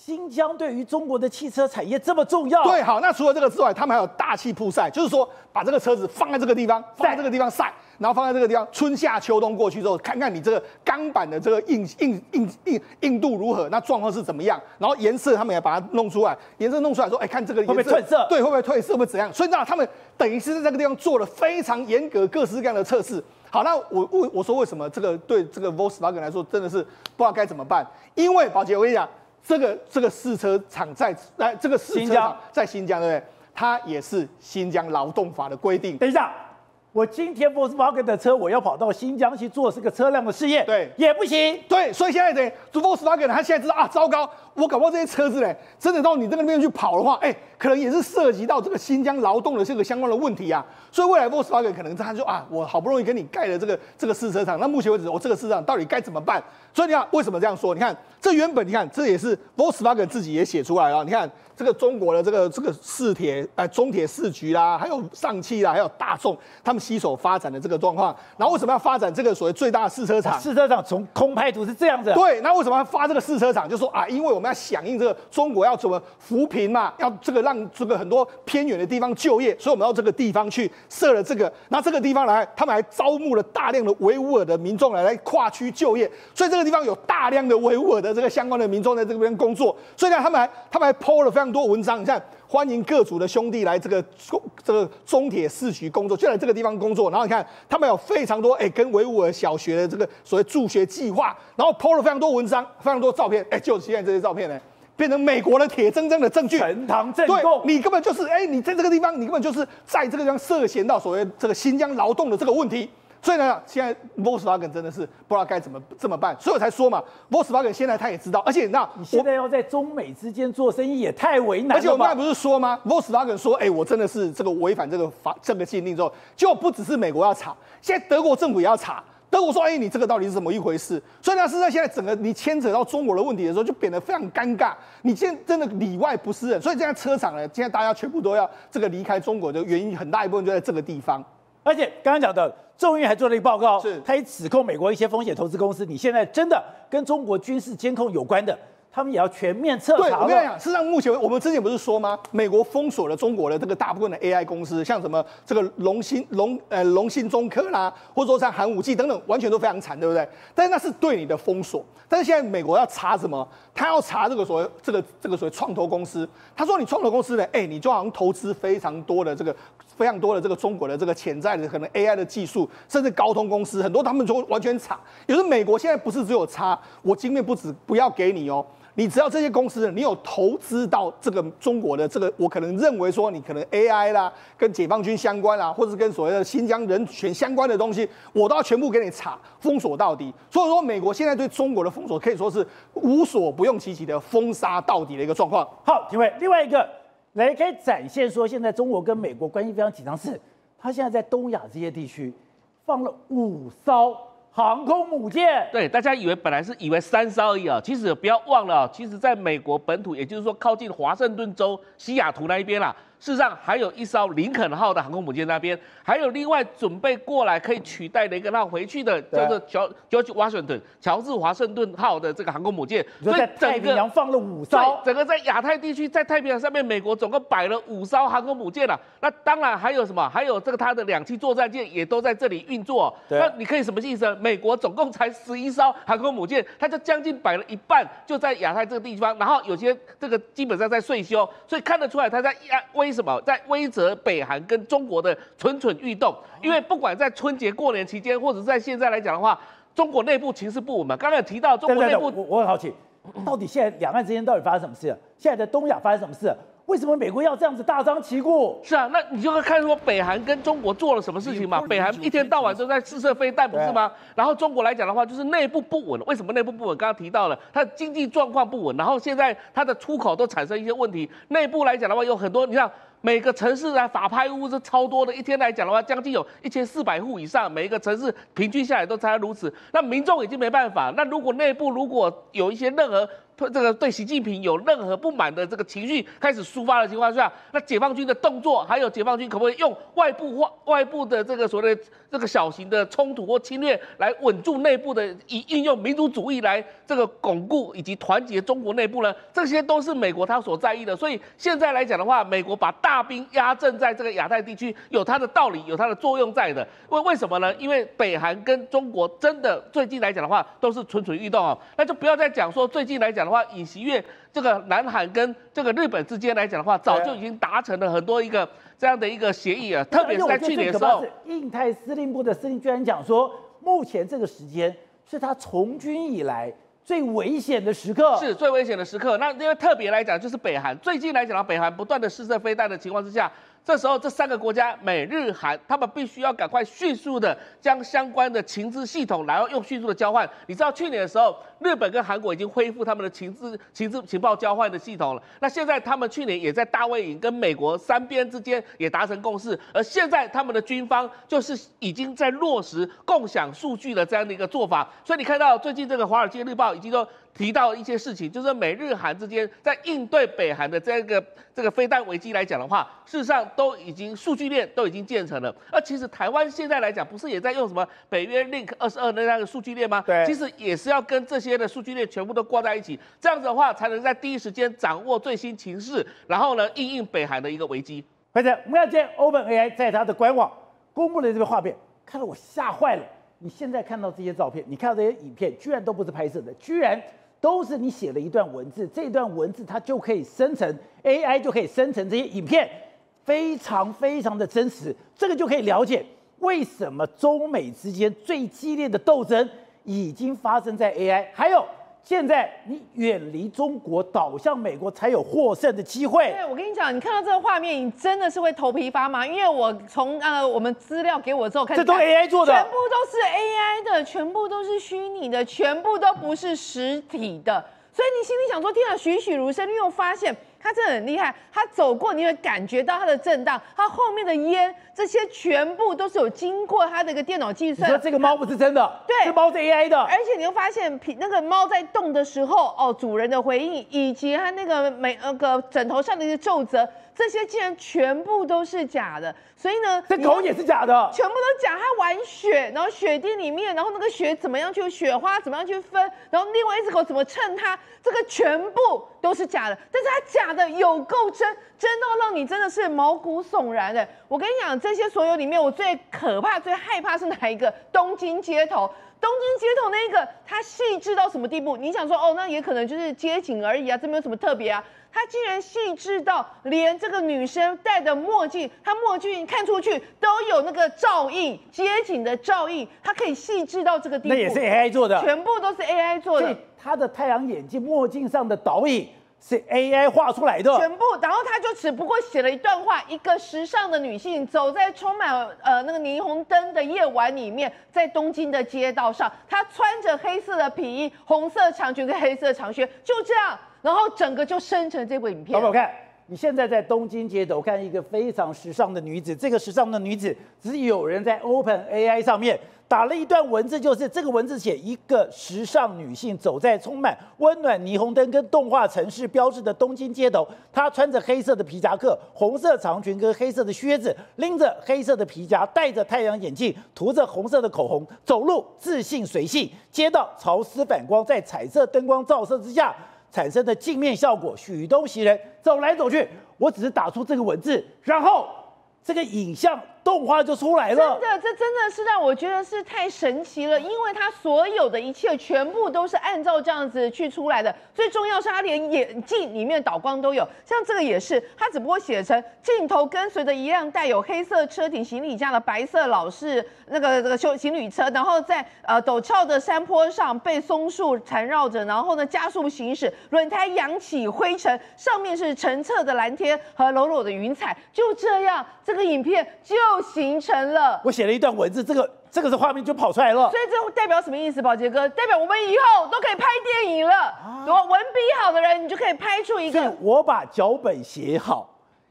新疆对于中国的汽车产业这么重要？对，好，那除了这个之外，他们还有大气曝晒，就是说把这个车子放在这个地方，放在这个地方晒，然后放在这个地方，春夏秋冬过去之后，看看你这个钢板的这个硬硬硬硬硬度如何，那状况是怎么样？然后颜色他们也把它弄出来，颜色弄出来说，哎，看这个会不会褪色？对，会不会褪色？会不会怎样？所以那他们等于是在这个地方做了非常严格、各式各样的测试。好，那我我我说为什么这个对这个 Volkswagen 来说真的是不知道该怎么办？因为宝杰，我跟你讲。这个这个试车场在哎，这个试车场在新疆，对不对？它也是新疆劳动法的规定。等一下，我今天 Volkswagen 的车，我要跑到新疆去做这个车辆的试验，对，也不行。对，所以现在呢，Volkswagen 他现在知道啊，糟糕，我搞不好这些车子呢，真的到你这个边去跑的话，哎，可能也是涉及到这个新疆劳动的这个相关的问题啊。所以未来 Volkswagen 可能他就啊，我好不容易跟你盖了这个这个试车场，那目前为止我这个试车场到底该怎么办？所以你看为什么这样说？你看。这原本你看，这也是 Volkswagen 自己也写出来了。你看这个中国的这个这个市铁哎中铁四局啦，还有上汽啦，还有大众，他们携手发展的这个状况。然后为什么要发展这个所谓最大的试车场？试车场从空拍图是这样子。对，那为什么要发这个试车场？就说啊，因为我们要响应这个中国要怎么扶贫嘛，要这个让这个很多偏远的地方就业，所以我们到这个地方去设了这个。那这个地方来，他们还招募了大量的维吾尔的民众来来跨区就业，所以这个地方有大量的维吾尔的。这个相关的民众在这边工作，所以呢，他们还他们还 PO 了非常多文章。你看，欢迎各组的兄弟来这个中这个中铁市局工作，就在这个地方工作。然后你看，他们有非常多哎，跟维吾尔小学的这个所谓助学计划，然后 PO 了非常多文章，非常多照片。哎，就是现在这些照片呢，变成美国的铁铮铮的证据。陈堂证供，你根本就是哎，你在这个地方，你根本就是在这个地方涉嫌到所谓这个新疆劳动的这个问题。所以呢，现在 Volkswagen 真的是不知道该怎么这么办，所以我才说嘛，Volkswagen 现在他也知道，而且那你现在要在中美之间做生意也太为难了。而且我刚才不是说吗？Volkswagen 说，哎，我真的是这个违反这个法这个禁令之后，就不只是美国要查，现在德国政府也要查。德国说，哎，你这个到底是怎么一回事？所以呢，是在现在整个你牵扯到中国的问题的时候，就变得非常尴尬。你现在真的里外不是人，所以现在车厂呢，现在大家全部都要这个离开中国的原因，很大一部分就在这个地方。而且刚刚讲的。众议院还做了一个报告，是他也指控美国一些风险投资公司，你现在真的跟中国军事监控有关的，他们也要全面彻查。我跟你讲，事实上目前我们之前不是说吗？美国封锁了中国的这个大部分的 AI 公司，像什么这个龙芯龙呃龙芯中科啦，或者说像寒武纪等等，完全都非常惨，对不对？但是那是对你的封锁。但是现在美国要查什么？他要查这个所谓这个这个所谓创投公司。他说你创投公司呢，哎，你就好像投资非常多的这个。非常多的这个中国的这个潜在的可能 AI 的技术，甚至高通公司很多，他们就完全查。也是美国现在不是只有查，我晶片不止不要给你哦，你只要这些公司你有投资到这个中国的这个，我可能认为说你可能 AI 啦，跟解放军相关啦，或者跟所谓的新疆人权相关的东西，我都要全部给你查封锁到底。所以说，美国现在对中国的封锁可以说是无所不用其极的封杀到底的一个状况。好，几位，另外一个。来可以展现说现在中国跟美国关系非常紧张，是他现在在东亚这些地区放了五艘航空母舰。对，大家以为本来是以为三艘而已啊，其实不要忘了，其实在美国本土，也就是说靠近华盛顿州西雅图那一边啦。事实上，还有一艘林肯号的航空母舰那边，还有另外准备过来可以取代雷根号回去的，叫做乔乔治华盛顿乔治华盛顿号的这个航空母舰。所以太平洋放了五艘，整个在亚太地区，在太平洋上面，美国总共摆了五艘航空母舰了。那当然还有什么？还有这个它的两栖作战舰也都在这里运作。那你可以什么意思？美国总共才十一艘航空母舰，它就将近摆了一半就在亚太这个地方，然后有些这个基本上在税休，所以看得出来它在亚威。为什么在威则北韩跟中国的蠢蠢欲动？因为不管在春节过年期间，或者在现在来讲的话，中国内部情势不稳嘛。刚刚有提到中国内部，我我很好奇，到底现在两岸之间到底发生什么事？现在在东亚发生什么事？为什么美国要这样子大张旗鼓？是啊，那你就会看说北韩跟中国做了什么事情嘛？北韩一天到晚都在试射飞弹，不是吗？然后中国来讲的话，就是内部不稳。为什么内部不稳？刚刚提到了，它经济状况不稳，然后现在它的出口都产生一些问题。内部来讲的话，有很多，你像每个城市啊，法拍屋是超多的，一天来讲的话，将近有一千四百户以上，每一个城市平均下来都才如此。那民众已经没办法。那如果内部如果有一些任何这个对习近平有任何不满的这个情绪开始抒发的情况下，那解放军的动作，还有解放军可不可以用外部化外部的这个所谓的这个小型的冲突或侵略来稳住内部的，以运用民族主义来这个巩固以及团结中国内部呢？这些都是美国他所在意的。所以现在来讲的话，美国把大兵压阵在这个亚太地区，有它的道理，有它的作用在的。为为什么呢？因为北韩跟中国真的最近来讲的话，都是蠢蠢欲动啊。那就不要再讲说最近来讲。的话，尹锡悦这个南韩跟这个日本之间来讲的话，早就已经达成了很多一个这样的一个协议啊。特别是在去年的时候，印太司令部的司令居然讲说，目前这个时间是他从军以来最危险的时刻，是最危险的时刻。那因为特别来讲，就是北韩最近来讲，北韩不断的试射飞弹的情况之下。这时候，这三个国家美日韩，他们必须要赶快迅速的将相关的情资系统，然后用迅速的交换。你知道去年的时候，日本跟韩国已经恢复他们的情资、情资、情报交换的系统了。那现在他们去年也在大卫营跟美国三边之间也达成共识，而现在他们的军方就是已经在落实共享数据的这样的一个做法。所以你看到最近这个《华尔街日报》已经说。提到一些事情，就是美日韩之间在应对北韩的这个这个飞弹危机来讲的话，事实上都已经数据链都已经建成了。而其实台湾现在来讲，不是也在用什么北约 Link 二十二的那个数据链吗？对，其实也是要跟这些的数据链全部都挂在一起，这样子的话才能在第一时间掌握最新情势，然后呢应应北韩的一个危机。或者我们要见 Open AI 在它的官网公布了这个画面，看得我吓坏了。你现在看到这些照片，你看到这些影片，居然都不是拍摄的，居然。都是你写了一段文字，这段文字它就可以生成 AI，就可以生成这些影片，非常非常的真实。这个就可以了解为什么中美之间最激烈的斗争已经发生在 AI，还有。现在你远离中国，倒向美国，才有获胜的机会。对，我跟你讲，你看到这个画面，你真的是会头皮发麻。因为我从呃我们资料给我之后看，这都 AI 做的，全部都是 AI 的，全部都是虚拟的，全部都不是实体的。所以你心里想说，天啊，栩栩如生。你有发现？它真的很厉害，它走过你会感觉到它的震荡，它后面的烟这些全部都是有经过它的一个电脑计算。你说这个猫不是真的？对，这猫是 AI 的。而且你会发现，那个猫在动的时候，哦，主人的回应以及它那个每那个枕头上的一些皱褶。这些竟然全部都是假的，所以呢，这狗也是假的，全部都假。它玩雪，然后雪地里面，然后那个雪怎么样去雪花怎么样去分，然后另外一只狗怎么称它，这个全部都是假的。但是它假的有够真，真到让你真的是毛骨悚然的。我跟你讲，这些所有里面，我最可怕、最害怕是哪一个？东京街头，东京街头那一个，它细致到什么地步？你想说，哦，那也可能就是街景而已啊，这没有什么特别啊。他竟然细致到连这个女生戴的墨镜，她墨镜看出去都有那个照应街景的照应，他可以细致到这个地步。那也是 AI 做的，全部都是 AI 做的。他的太阳眼镜墨镜上的导引是 AI 画出来的，全部。然后他就只不过写了一段话：一个时尚的女性走在充满呃那个霓虹灯的夜晚里面，在东京的街道上，她穿着黑色的皮衣、红色长裙跟黑色长靴，就这样。然后整个就生成这部影片。好不好看？你现在在东京街头看一个非常时尚的女子，这个时尚的女子只有人在 Open AI 上面打了一段文字，就是这个文字写一个时尚女性走在充满温暖霓虹灯跟动画城市标志的东京街头，她穿着黑色的皮夹克、红色长裙跟黑色的靴子，拎着黑色的皮夹，戴着太阳眼镜，涂着红色的口红，走路自信随性，街道潮湿反光，在彩色灯光照射之下。产生的镜面效果，许多行人走来走去，我只是打出这个文字，然后这个影像。动画就出来了，真的，这真的是让我觉得是太神奇了，因为它所有的一切全部都是按照这样子去出来的。最重要是它连眼镜里面导光都有，像这个也是，它只不过写成镜头跟随着一辆带有黑色车顶行李架的白色老式那个这个修行旅车，然后在呃陡峭的山坡上被松树缠绕着，然后呢加速行驶，轮胎扬起灰尘，上面是澄澈的蓝天和柔柔的云彩，就这样，这个影片就。形成了，我写了一段文字，这个这个是画面就跑出来了，所以这代表什么意思，宝杰哥？代表我们以后都可以拍电影了。我文笔好的人，你就可以拍出一个。我把脚本写好，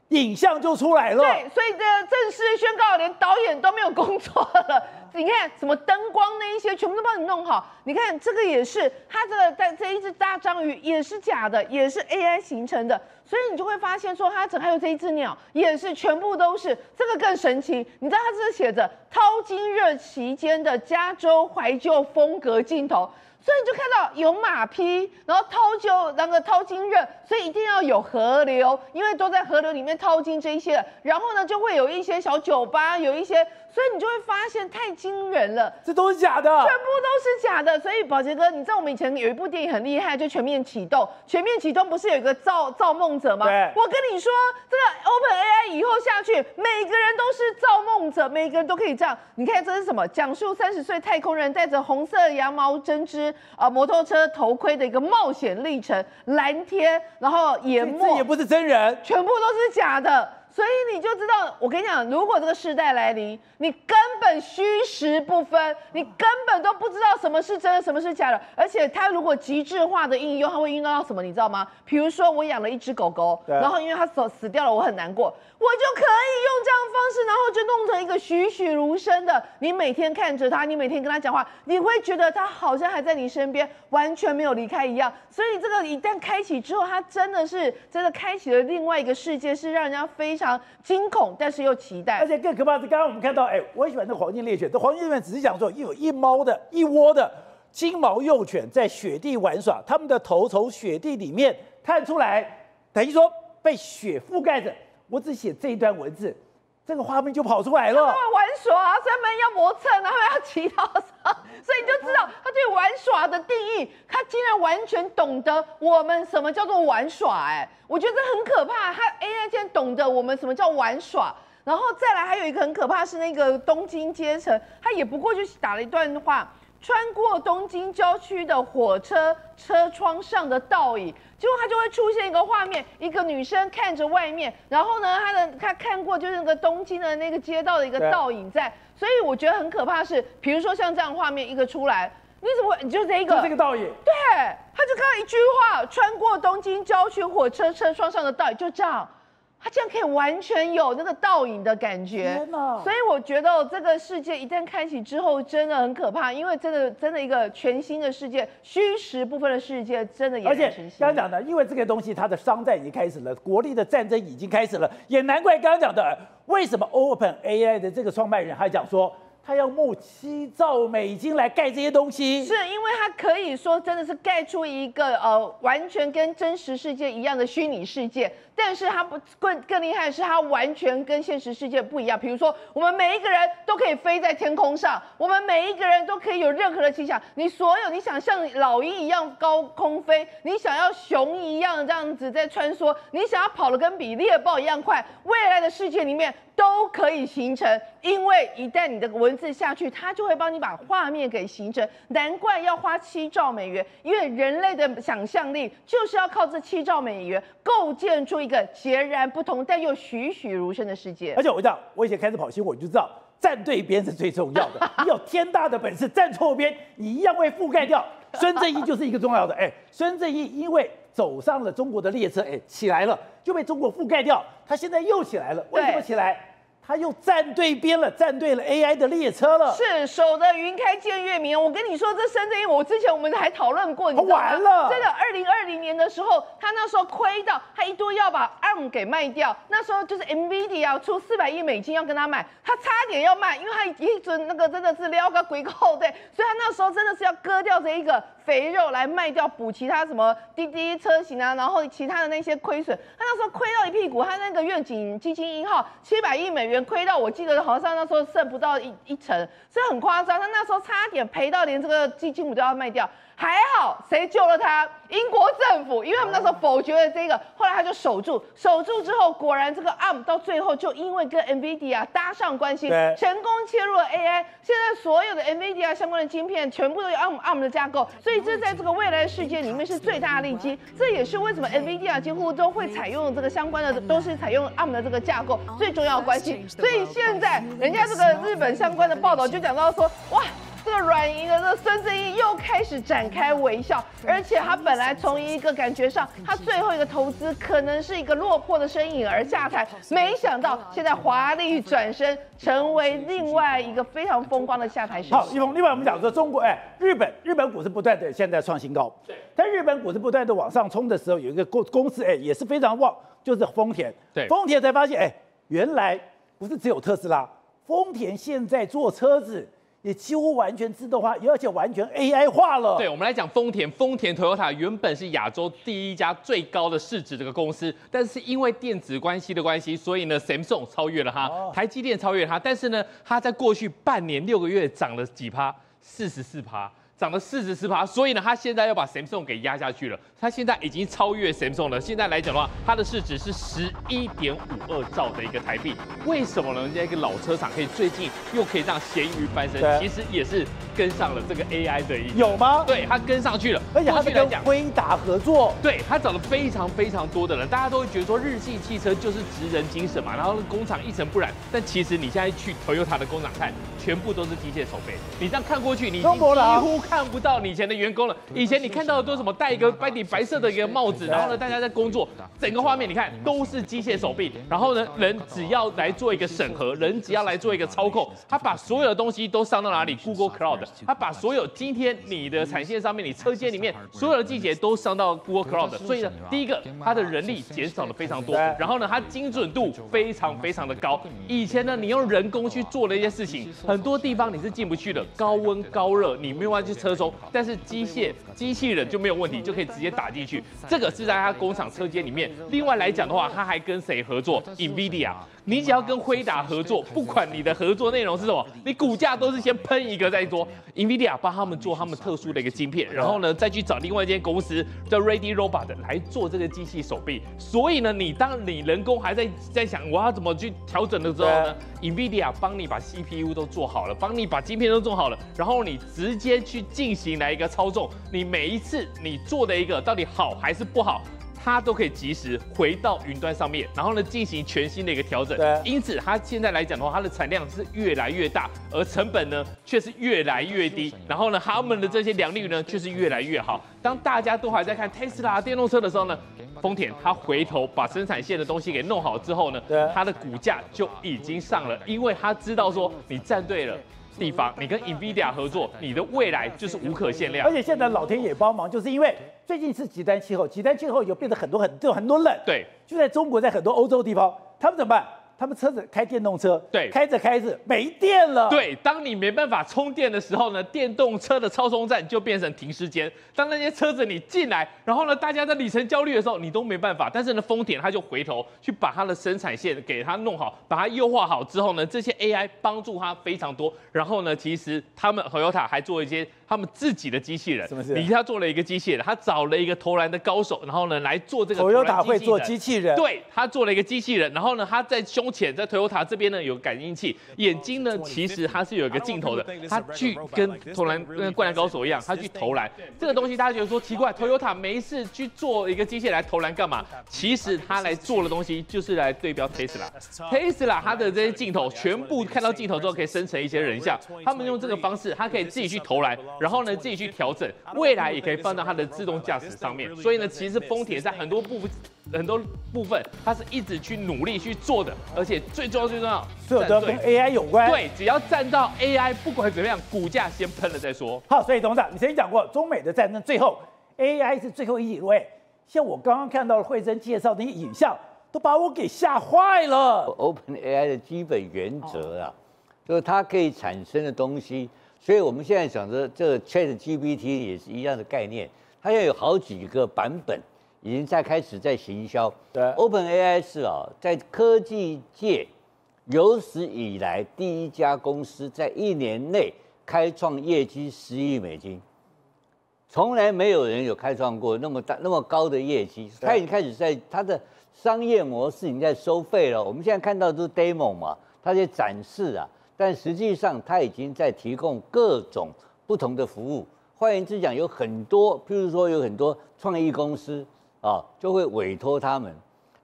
影像就出来了。对，所以这正式宣告，连导演都没有工作了。你看，什么灯光那一些，全部都帮你弄好。你看这个也是，它这个在这一只大章鱼也是假的，也是 AI 形成的。所以你就会发现说，它整还有这一只鸟，也是全部都是。这个更神奇，你知道它这写着淘金热期间的加州怀旧风格镜头。所以你就看到有马匹，然后掏就那个掏金刃，所以一定要有河流，因为都在河流里面掏金这一些。然后呢，就会有一些小酒吧，有一些，所以你就会发现太惊人了，这都是假的，全部都是假的。所以宝杰哥，你知道我们以前有一部电影很厉害，就《全面启动》。《全面启动》不是有一个造造梦者吗？对。我跟你说，这个 Open AI 以后下去，每个人都是造梦者，每个人都可以这样。你看这是什么？讲述三十岁太空人带着红色羊毛针织。啊，摩托车头盔的一个冒险历程，蓝天，然后淹没，这也不是真人，全部都是假的。所以你就知道，我跟你讲，如果这个时代来临，你根本虚实不分，你根本都不知道什么是真的，什么是假的。而且它如果极致化的应用，它会应用到什么？你知道吗？比如说我养了一只狗狗，然后因为它死死掉了，我很难过，我就可以用这样方式，然后就弄成一个栩栩如生的。你每天看着它，你每天跟它讲话，你会觉得它好像还在你身边，完全没有离开一样。所以这个一旦开启之后，它真的是真的开启了另外一个世界，是让人家非常。惊恐，但是又期待，而且更可怕的是，刚刚我们看到，哎，我很喜欢那黄金猎犬。这黄金猎犬只是讲说，有一猫的一窝的金毛幼犬在雪地玩耍，它们的头从雪地里面探出来，等于说被雪覆盖着。我只写这一段文字。这个画面就跑出来了。他们玩耍，所以他们要磨蹭，他们要祈祷，所以你就知道他对玩耍的定义，他竟然完全懂得我们什么叫做玩耍。哎，我觉得很可怕。他 AI 竟然懂得我们什么叫玩耍，然后再来还有一个很可怕是那个东京阶层，他也不过就打了一段话。穿过东京郊区的火车车窗上的倒影，结果他就会出现一个画面，一个女生看着外面，然后呢，她的她看过就是那个东京的那个街道的一个倒影在，所以我觉得很可怕是，比如说像这样画面一个出来，你怎么会就这一个就这个倒影？对，他就刚刚一句话，穿过东京郊区火车车窗上的倒影，就这样。它这样可以完全有那个倒影的感觉，所以我觉得这个世界一旦开启之后，真的很可怕，因为真的真的一个全新的世界，虚实部分的世界真的也。而且刚刚讲的，因为这个东西它的商战已经开始了，国力的战争已经开始了，也难怪刚刚讲的，为什么 Open AI 的这个创办人还讲说。他要募七兆美金来盖这些东西，是因为他可以说真的是盖出一个呃完全跟真实世界一样的虚拟世界，但是他不更更厉害的是他完全跟现实世界不一样。比如说，我们每一个人都可以飞在天空上，我们每一个人都可以有任何的奇想。你所有你想像老鹰一样高空飞，你想要熊一样这样子在穿梭，你想要跑得跟比猎豹一样快，未来的世界里面。都可以形成，因为一旦你的文字下去，它就会帮你把画面给形成。难怪要花七兆美元，因为人类的想象力就是要靠这七兆美元构建出一个截然不同但又栩栩如生的世界。而且我讲，我以前开始跑新闻，我就知道站对边是最重要的。你有天大的本事站错边，你一样会覆盖掉。孙正义就是一个重要的。哎，孙正义因为。走上了中国的列车，哎，起来了，就被中国覆盖掉。他现在又起来了，为什么起来？他又站对边了，站对了 AI 的列车了。是守得云开见月明。我跟你说，这深圳，因为我之前我们还讨论过，你完了。真的，二零二零年的时候，他那时候亏到他一度要把 ARM 给卖掉。那时候就是 NVIDIA 出四百亿美金要跟他买，他差点要卖，因为他一准那个真的是撩个鬼后对，所以他那时候真的是要割掉这一个肥肉来卖掉，补其他什么滴滴车型啊，然后其他的那些亏损。他那时候亏到一屁股，他那个愿景基金一号七百亿美元。亏到我记得好像那时候剩不到一一成，所以很夸张。他那时候差点赔到连这个基金股都要卖掉，还好谁救了他？英国政府，因为他们那时候否决了这个，后来他就守住，守住之后，果然这个 ARM 到最后就因为跟 NVIDIA 搭上关系，成功切入了 AI。现在所有的 NVIDIA 相关的晶片全部都有 ARM ARM 的架构，所以这在这个未来世界里面是最大的利基。这也是为什么 NVIDIA 几乎都会采用这个相关的，都是采用 ARM 的这个架构最重要的关系。所以现在人家这个日本相关的报道就讲到说，哇。这个软银的这个孙正义又开始展开微笑，而且他本来从一个感觉上，他最后一个投资可能是一个落魄的身影而下台，没想到现在华丽转身，成为另外一个非常风光的下台时。好，一峰，另外我们讲说中国，哎，日本日本股市不断的现在创新高，对，但日本股市不断的往上冲的时候，有一个公公司，哎，也是非常旺，就是丰田，对，丰田才发现，哎，原来不是只有特斯拉，丰田现在做车子。也几乎完全自动化，而且完全 AI 化了。对我们来讲，丰田，丰田 Toyota 原本是亚洲第一家最高的市值这个公司，但是因为电子关系的关系，所以呢，Samsung 超越了它，台积电超越它，但是呢，它在过去半年六个月涨了几趴，四十四趴。涨了四十四趴，所以呢，它现在要把 Samsung 给压下去了。它现在已经超越 Samsung 了。现在来讲的话，它的市值是十一点五二兆的一个台币。为什么呢？人家一个老车厂可以最近又可以让咸鱼翻身，其实也是跟上了这个 AI 的一有吗？对，它跟上去了。而且它跟辉达合作，对，它找了非常非常多的人。大家都会觉得说日系汽车就是职人精神嘛，然后工厂一尘不染。但其实你现在去 Toyota 的工厂看，全部都是机械手背。你这样看过去，你几乎。看不到你以前的员工了。以前你看到的都是什么？戴一个白底白色的一个帽子，然后呢，大家在工作，整个画面你看都是机械手臂。然后呢，人只要来做一个审核，人只要来做一个操控，他把所有的东西都上到哪里？Google Cloud。他把所有今天你的产线上面，你车间里面所有的季节都上到 Google Cloud。所以呢，第一个，它的人力减少了非常多。然后呢，它精准度非常非常的高。以前呢，你用人工去做的一些事情，很多地方你是进不去的。高温高热，你没有办法去。车中，但是机械机器人就没有问题，就可以直接打进去。这个是在它工厂车间里面。另外来讲的话，它还跟谁合作？NVIDIA。你只要跟辉达合作，不管你的合作内容是什么，你股价都是先喷一个再说。NVIDIA 帮他们做他们特殊的一个晶片，然后呢再去找另外一间公司叫 Ready Robot 来做这个机器手臂。所以呢，你当你人工还在在想我要怎么去调整的时候呢，NVIDIA 帮你把 CPU 都做好了，帮你把晶片都做好了，然后你直接去进行来一个操纵。你每一次你做的一个到底好还是不好？它都可以及时回到云端上面，然后呢进行全新的一个调整。对，因此它现在来讲的话，它的产量是越来越大，而成本呢却是越来越低。然后呢，他们的这些良率呢却是越来越好。当大家都还在看 Tesla 电动车的时候呢，丰田它回头把生产线的东西给弄好之后呢，它的股价就已经上了，因为他知道说你站对了。地方，你跟 Nvidia 合作，你的未来就是无可限量。而且现在老天也帮忙，就是因为最近是极端气候，极端气候有变得很多很就很多冷。对，就在中国，在很多欧洲地方，他们怎么办？他们车子开电动车，对，开着开着没电了。对，当你没办法充电的时候呢，电动车的超充站就变成停尸间。当那些车子你进来，然后呢，大家在里程焦虑的时候，你都没办法。但是呢，丰田他就回头去把它的生产线给它弄好，把它优化好之后呢，这些 AI 帮助它非常多。然后呢，其实他们 Toyota 还做一些他们自己的机器人。什么事？你他做了一个机器人，他找了一个投篮的高手，然后呢来做这个。Toyota 会做机器人。对他做了一个机器人，然后呢他在胸。中前，在 Toyota 这边呢有感应器，眼睛呢其实它是有一个镜头的，它去跟投篮跟灌篮高手一样，它去投篮。这个东西大家觉得说奇怪，Toyota 没事去做一个机械来投篮干嘛？其实它来做的东西就是来对标 Tesla。Tesla 它的这些镜头全部看到镜头之后可以生成一些人像，他们用这个方式，它可以自己去投篮，然后呢自己去调整，未来也可以放到它的自动驾驶上面。所以呢，其实丰田在很多部分。很多部分，它是一直去努力去做的，而且最重要最重要，所有都跟 AI 有关。对，只要站到 AI，不管怎么样，股价先喷了再说。好，所以董事长，你曾经讲过，中美的战争最后 AI 是最后一位。像我刚刚看到慧珍介绍那些影像，都把我给吓坏了。Open AI 的基本原则啊，就是它可以产生的东西，所以我们现在讲的这个 Chat GPT 也是一样的概念，它要有好几个版本。已经在开始在行销。对，Open AI 是啊，在科技界有史以来第一家公司，在一年内开创业绩十亿美金，从来没有人有开创过那么大那么高的业绩。他已经开始在他的商业模式已经在收费了。我们现在看到都是 demo 嘛，他在展示啊，但实际上他已经在提供各种不同的服务。换言之讲，有很多，譬如说有很多创意公司。啊，就会委托他们，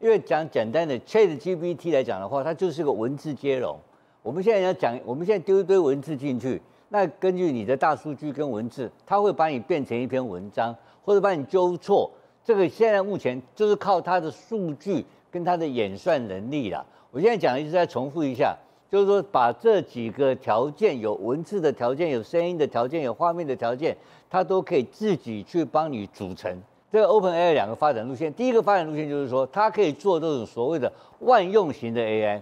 因为讲简单的 Chat GPT 来讲的话，它就是个文字接龙。我们现在要讲，我们现在丢一堆文字进去，那根据你的大数据跟文字，它会把你变成一篇文章，或者把你纠错。这个现在目前就是靠它的数据跟它的演算能力啦。我现在讲一直在重复一下，就是说把这几个条件，有文字的条件，有声音的条件，有画面的条件，它都可以自己去帮你组成。这个 Open AI 两个发展路线，第一个发展路线就是说，它可以做这种所谓的万用型的 AI，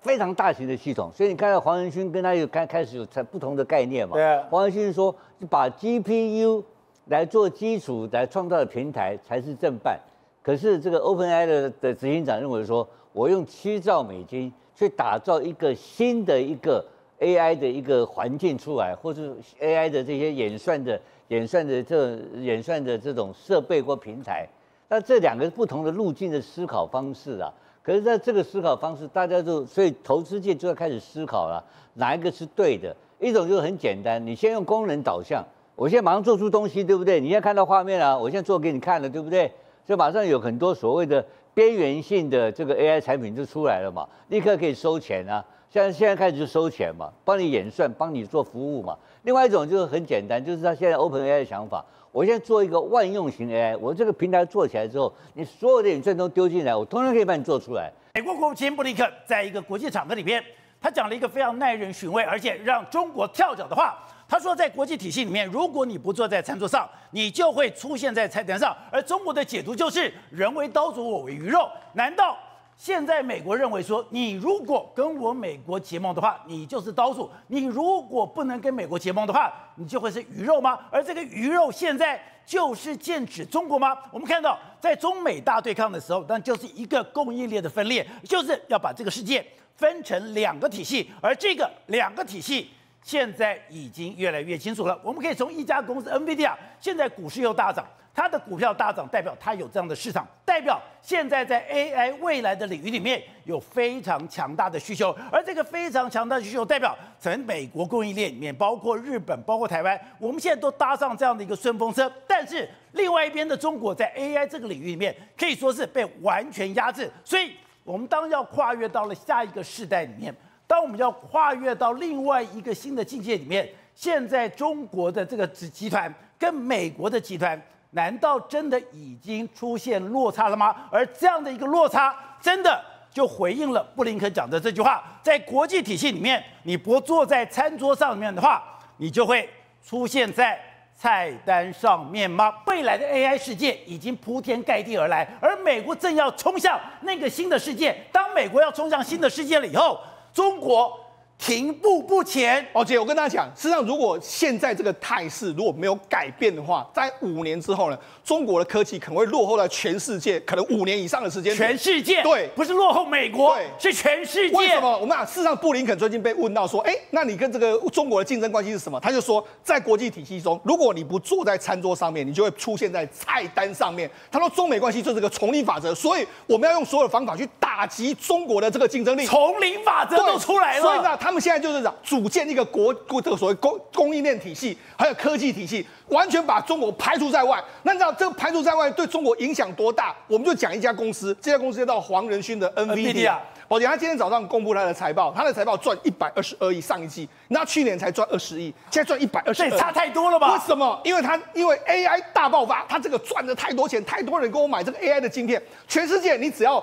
非常大型的系统。所以你看到黄仁勋跟他有开开始有才不同的概念嘛？对。黄仁勋说，把 GPU 来做基础来创造的平台才是正办。可是这个 Open AI 的的执行长认为说，我用七兆美金去打造一个新的一个 AI 的一个环境出来，或是 AI 的这些演算的。演算的这演算的这种设备或平台，那这两个不同的路径的思考方式啊，可是在这个思考方式，大家就所以投资界就要开始思考了，哪一个是对的？一种就是很简单，你先用功能导向，我现在马上做出东西，对不对？你现在看到画面了，我现在做给你看了，对不对？就马上有很多所谓的边缘性的这个 AI 产品就出来了嘛，立刻可以收钱啊。现在现在开始就收钱嘛，帮你演算，帮你做服务嘛。另外一种就是很简单，就是他现在 Open AI 的想法，我现在做一个万用型 AI，我这个平台做起来之后，你所有的演算都丢进来，我通通可以帮你做出来。美国国务卿布林肯在一个国际场合里边，他讲了一个非常耐人寻味，而且让中国跳脚的话。他说，在国际体系里面，如果你不坐在餐桌上，你就会出现在菜单上。而中国的解读就是人为刀俎，我为鱼肉。难道？现在美国认为说，你如果跟我美国结盟的话，你就是刀俎；你如果不能跟美国结盟的话，你就会是鱼肉吗？而这个鱼肉现在就是剑指中国吗？我们看到，在中美大对抗的时候，那就是一个供应链的分裂，就是要把这个世界分成两个体系，而这个两个体系现在已经越来越清楚了。我们可以从一家公司 NVIDIA 现在股市又大涨。它的股票大涨，代表它有这样的市场，代表现在在 AI 未来的领域里面有非常强大的需求，而这个非常强大的需求，代表整美国供应链里面，包括日本、包括台湾，我们现在都搭上这样的一个顺风车。但是另外一边的中国在 AI 这个领域里面，可以说是被完全压制。所以，我们当要跨越到了下一个世代里面，当我们要跨越到另外一个新的境界里面，现在中国的这个集集团跟美国的集团。难道真的已经出现落差了吗？而这样的一个落差，真的就回应了布林肯讲的这句话：在国际体系里面，你不坐在餐桌上面的话，你就会出现在菜单上面吗？未来的 AI 世界已经铺天盖地而来，而美国正要冲向那个新的世界。当美国要冲向新的世界了以后，中国停步不前。哦，姐，我跟大家讲，事实上，如果现在这个态势如果没有改变的话，在五年之后呢，中国的科技可能会落后在全世界，可能五年以上的时间。全世界对，不是落后美国，对，是全世界。为什么？我们讲，事实上，布林肯最近被问到说，哎，那你跟这个中国的竞争关系是什么？他就说，在国际体系中，如果你不坐在餐桌上面，你就会出现在菜单上面。他说，中美关系就是个丛林法则，所以我们要用所有的方法去打击中国的这个竞争力。丛林法则都出来了。所以呢，他们现在就是讲。组建一个国国这个所谓供供应链体系，还有科技体系，完全把中国排除在外。那你知道这个排除在外对中国影响多大？我们就讲一家公司，这家公司叫黄仁勋的 NVIDIA。宝洁，他今天早上公布他的财报，他的财报赚一百二十二亿，上一季，那去年才赚二十亿，现在赚一百二十，这差太多了吧？为什么？因为他因为 AI 大爆发，他这个赚的太多钱，太多人给我买这个 AI 的晶片，全世界你只要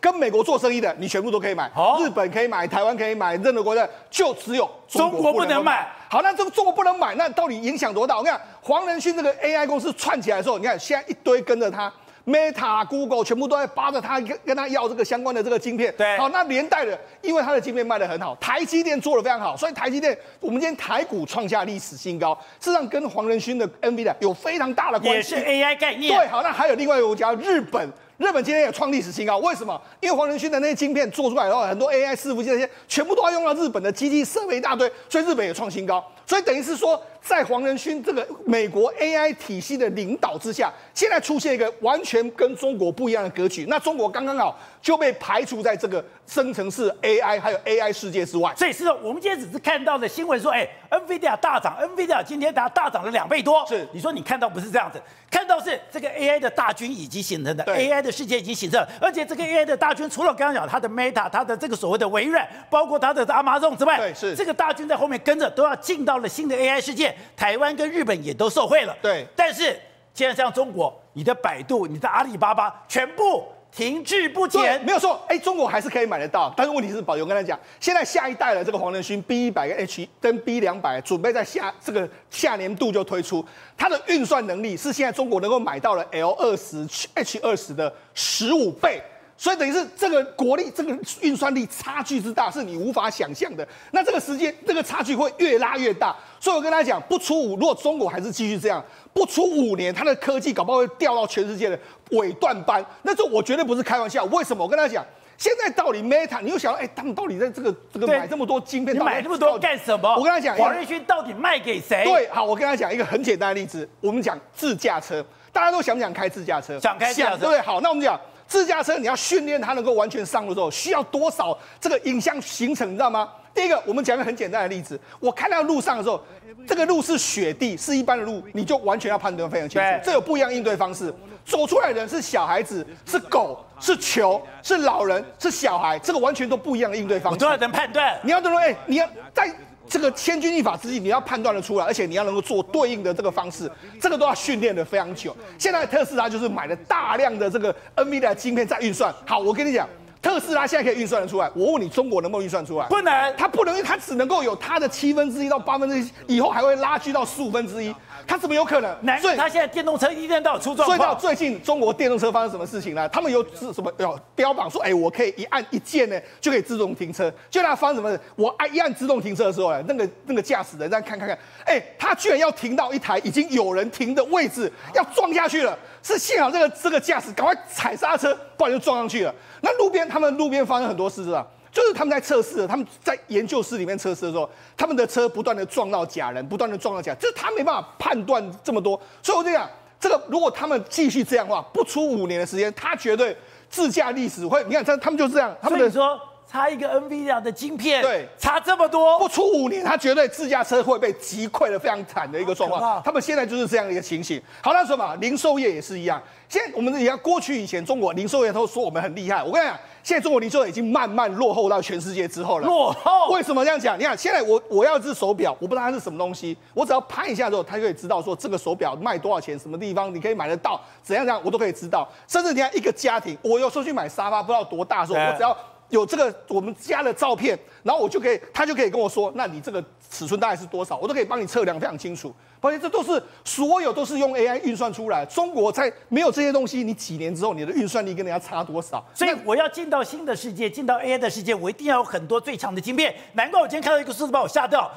跟美国做生意的，你全部都可以买，日本可以买，台湾可以买，任何国家就只有中国不能买。好，那这个中国不能买，那到底影响多大？我讲黄仁勋这个 AI 公司串起来的时候，你看现在一堆跟着他。Meta、Google 全部都在扒着他，跟跟他要这个相关的这个晶片。对，好，那连带的，因为他的晶片卖得很好，台积电做得非常好，所以台积电我们今天台股创下历史新高，事实上跟黄仁勋的 NVIDIA 有非常大的关系。也是 AI 概念。对，好，那还有另外一个国家日本。日本今天也创历史新高，为什么？因为黄仁勋的那些晶片做出来的话，很多 AI 伺服器那些全部都要用到日本的机器设备一大堆，所以日本也创新高。所以等于是说，在黄仁勋这个美国 AI 体系的领导之下，现在出现一个完全跟中国不一样的格局。那中国刚刚好就被排除在这个生成式 AI 还有 AI 世界之外。所以是我们今天只是看到的新闻说，哎，NVIDIA 大涨，NVIDIA 今天它大涨了两倍多。是，你说你看到不是这样子，看到是这个 AI 的大军已经形成的，AI 的。世界已经形成了，而且这个 AI 的大军，除了刚刚讲它的 Meta，它的这个所谓的微软，包括它的 Amazon 之外，对，是这个大军在后面跟着，都要进到了新的 AI 世界。台湾跟日本也都受惠了，对。但是现在像中国，你的百度、你的阿里巴巴，全部。停滞不前，没有错。哎，中国还是可以买得到，但是问题是，宝友跟他讲，现在下一代的这个黄仁勋 B 一百跟 H 跟 B 两百，准备在下这个下年度就推出，它的运算能力是现在中国能够买到了 L 二十 H 二十的十五倍。所以等于是这个国力、这个运算力差距之大，是你无法想象的。那这个时间、这个差距会越拉越大。所以我跟大家讲，不出五，如果中国还是继续这样，不出五年，它的科技搞不好会掉到全世界的尾段班。那这我绝对不是开玩笑。为什么？我跟大家讲，现在到底 Meta，你又想，哎，他们到底在这个这个买这么多晶片，你买这么多干什么？我跟他讲，黄瑞勋到底卖给谁？对，好，我跟他讲一个很简单的例子，我们讲自驾车，大家都想不想开自驾车？想开，想对不对？好，那我们讲。自驾车你要训练它能够完全上路之后，需要多少这个影像形成，你知道吗？第一个，我们讲个很简单的例子，我开到路上的时候，这个路是雪地，是一般的路，你就完全要判断非常清楚。这有不一样应对方式。走出来的人是小孩子，是狗，是球，是老人，是小孩，这个完全都不一样的应对方式。我都要能判断。你要能说，哎，你要在。这个千钧一发之际，你要判断的出来，而且你要能够做对应的这个方式，这个都要训练的非常久。现在特斯拉就是买了大量的这个 NVIDIA 的晶片在运算。好，我跟你讲。特斯拉现在可以运算得出来，我问你，中国能不能运算出来？不能，它不能，它只能够有它的七分之一到八分之一，以后还会拉锯到十五分之一，它怎么有可能？所以它现在电动车一天到晚出状况。所以到最近中国电动车发生什么事情呢？他们有是什么有标榜说，哎，我可以一按一键呢就可以自动停车。就那发生什么？我按一按自动停车的时候呢，那个那个驾驶人在看看看，哎，他居然要停到一台已经有人停的位置，要撞下去了。是幸好这个这个驾驶赶快踩刹车，不然就撞上去了。那路边他们路边发生很多事，是吧？就是他们在测试，他们在研究室里面测试的时候，他们的车不断的撞到假人，不断的撞到假，就是他没办法判断这么多。所以我就讲，这个如果他们继续这样的话，不出五年的时间，他绝对自驾历史会。你看，他他们就这样，他们说。差一个 NVIDIA 的晶片，对，差这么多，不出五年，他绝对自驾车会被击溃的非常惨的一个状况。他们现在就是这样的一个情形。好，那什么，零售业也是一样。现在我们也看过去以前，中国零售业都说我们很厉害。我跟你讲，现在中国零售业已经慢慢落后到全世界之后了。落后？为什么这样讲？你看，现在我我要一只手表，我不知道它是什么东西，我只要拍一下之后，它就可以知道说这个手表卖多少钱，什么地方你可以买得到，怎样怎样，我都可以知道。甚至你看一个家庭，我有时候去买沙发，不知道多大的时候，我只要。有这个我们家的照片，然后我就可以，他就可以跟我说，那你这个尺寸大概是多少，我都可以帮你测量非常清楚。而且这都是所有都是用 AI 运算出来。中国在没有这些东西，你几年之后你的运算力跟人家差多少？所以我要进到新的世界，进到 AI 的世界，我一定要有很多最强的晶片。难怪我今天看到一个数字把我吓掉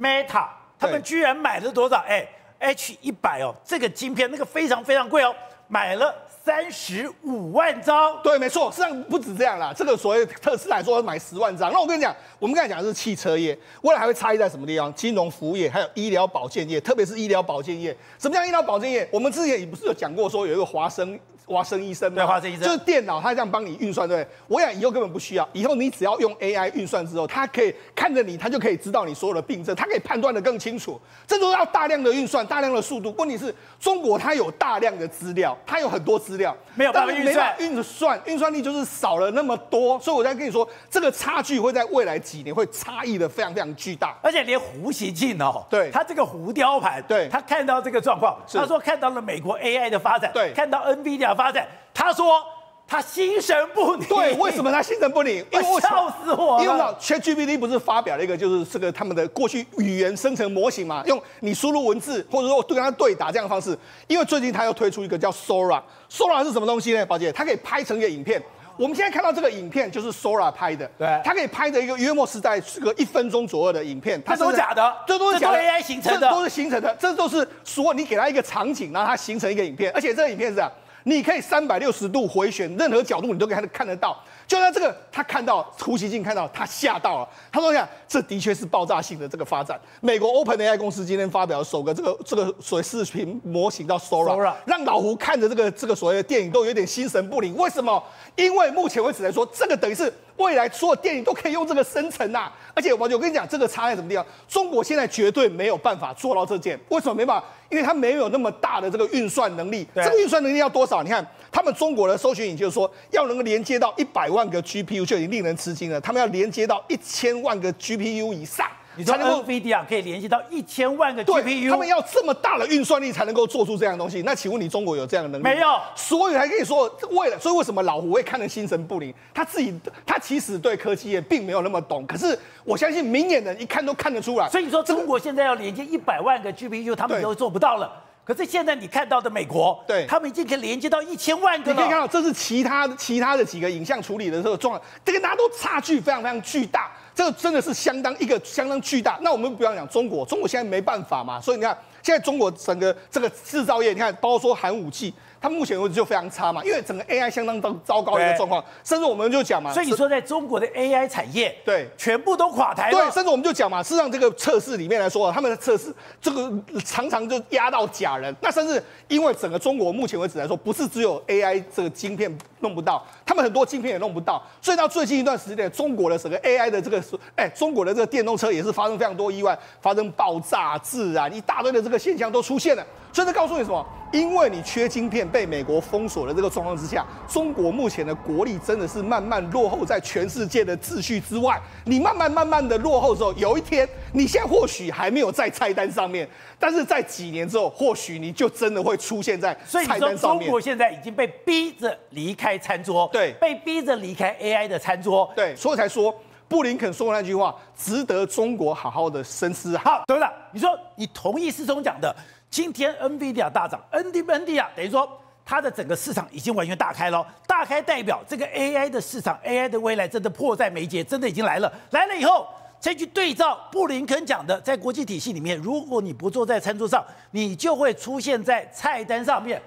，Meta 他们居然买了多少？哎，H 一百哦，这个晶片那个非常非常贵哦，买了。三十五万张，对，没错，实际上不止这样啦。这个所谓特斯拉说买十万张，那我跟你讲，我们刚才讲的是汽车业，未来还会差异在什么地方？金融服务业，还有医疗保健业，特别是医疗保健业。什么叫医疗保健业？我们之前也不是有讲过，说有一个华生。华生医生，对，华生医生就是电脑，它这样帮你运算，对不对？我想以后根本不需要，以后你只要用 AI 运算之后，它可以看着你，它就可以知道你所有的病症，它可以判断的更清楚。这都要大量的运算，大量的速度。问题是中国它有大量的资料，它有很多资料，没有办法运算，运算运算力就是少了那么多。所以我在跟你说，这个差距会在未来几年会差异的非常非常巨大。而且连胡锡进哦，对，他这个胡雕牌，对，他看到这个状况，他说看到了美国 AI 的发展，对，看到 NVIDIA 发展。他说他心神不宁。对，为什么他心神不宁？笑死我！因为 ChatGPT 不是发表了一个，就是这个他们的过去语言生成模型嘛，用你输入文字，或者说对跟他对打这样的方式。因为最近他又推出一个叫 Sora，Sora 是什么东西呢？宝姐，它可以拍成一个影片。我们现在看到这个影片就是 Sora 拍的，对，他可以拍的一个约莫是在这个一分钟左右的影片。它都是假的，这都是假的 AI 形成的，都是形成的，这都是说你给他一个场景，然后它形成一个影片，而且这个影片是这样。你可以三百六十度回旋，任何角度你都可以看看得到。就在这个，他看到胡锡进看到，他吓到了。他说：“讲这的确是爆炸性的这个发展。”美国 Open AI 公司今天发表首个这个这个所谓视频模型叫 Sora，让老胡看着这个这个所谓的电影都有点心神不宁。为什么？因为目前为止来说，这个等于是未来所有电影都可以用这个生成呐。而且我我跟你讲，这个差在什么地方？中国现在绝对没有办法做到这件。为什么没办法？因为它没有那么大的这个运算能力。这个运算能力要多少？你看。他们中国的搜寻引擎说，要能够连接到一百万个 GPU 就已经令人吃惊了。他们要连接到一千万个 GPU 以上，你说 NVIDIA 可以连接到一千万个 GPU，他们要这么大的运算力才能够做出这样的东西。那请问你中国有这样的能力？没有。所以还可以说，为了所以为什么老胡会看得心神不宁？他自己他其实对科技也并没有那么懂，可是我相信明眼人一看都看得出来。所以你说中国现在要连接一百万个 GPU，他们都做不到了。可是现在你看到的美国，对，他们已经可以连接到一千万个了。你可以看到，这是其他其他的几个影像处理的这个状况，这跟大家都差距非常非常巨大，这个真的是相当一个相当巨大。那我们不要讲中国，中国现在没办法嘛，所以你看，现在中国整个这个制造业，你看，包括说含武器。它目前为止就非常差嘛，因为整个 AI 相当糟糟糕的一个状况，甚至我们就讲嘛，所以你说在中国的 AI 产业，对，全部都垮台了。对，甚至我们就讲嘛，事实上这个测试里面来说，他们的测试这个常常就压到假人。那甚至因为整个中国目前为止来说，不是只有 AI 这个晶片弄不到，他们很多晶片也弄不到。所以到最近一段时间，中国的整个 AI 的这个，哎，中国的这个电动车也是发生非常多意外，发生爆炸、自燃一大堆的这个现象都出现了。所以这告诉你什么？因为你缺晶片被美国封锁的这个状况之下，中国目前的国力真的是慢慢落后在全世界的秩序之外。你慢慢慢慢的落后之后，有一天你现在或许还没有在菜单上面，但是在几年之后，或许你就真的会出现在菜单上面。中国现在已经被逼着离开餐桌，对，被逼着离开 AI 的餐桌，对，所以才说布林肯说的那句话值得中国好好的深思。好，董事长，你说你同意思聪讲的？今天 NVIDIA 大涨，NVIDIA 等于说它的整个市场已经完全大开了，大开代表这个 AI 的市场，AI 的未来真的迫在眉睫，真的已经来了。来了以后，再去对照布林肯讲的，在国际体系里面，如果你不坐在餐桌上，你就会出现在菜单上面，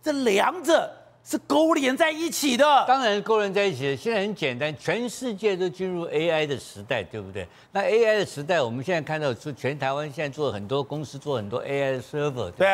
这两者。是勾连在一起的，当然勾连在一起的。现在很简单，全世界都进入 AI 的时代，对不对？那 AI 的时代，我们现在看到，是全台湾现在做很多公司做很多 AI 的 server。对。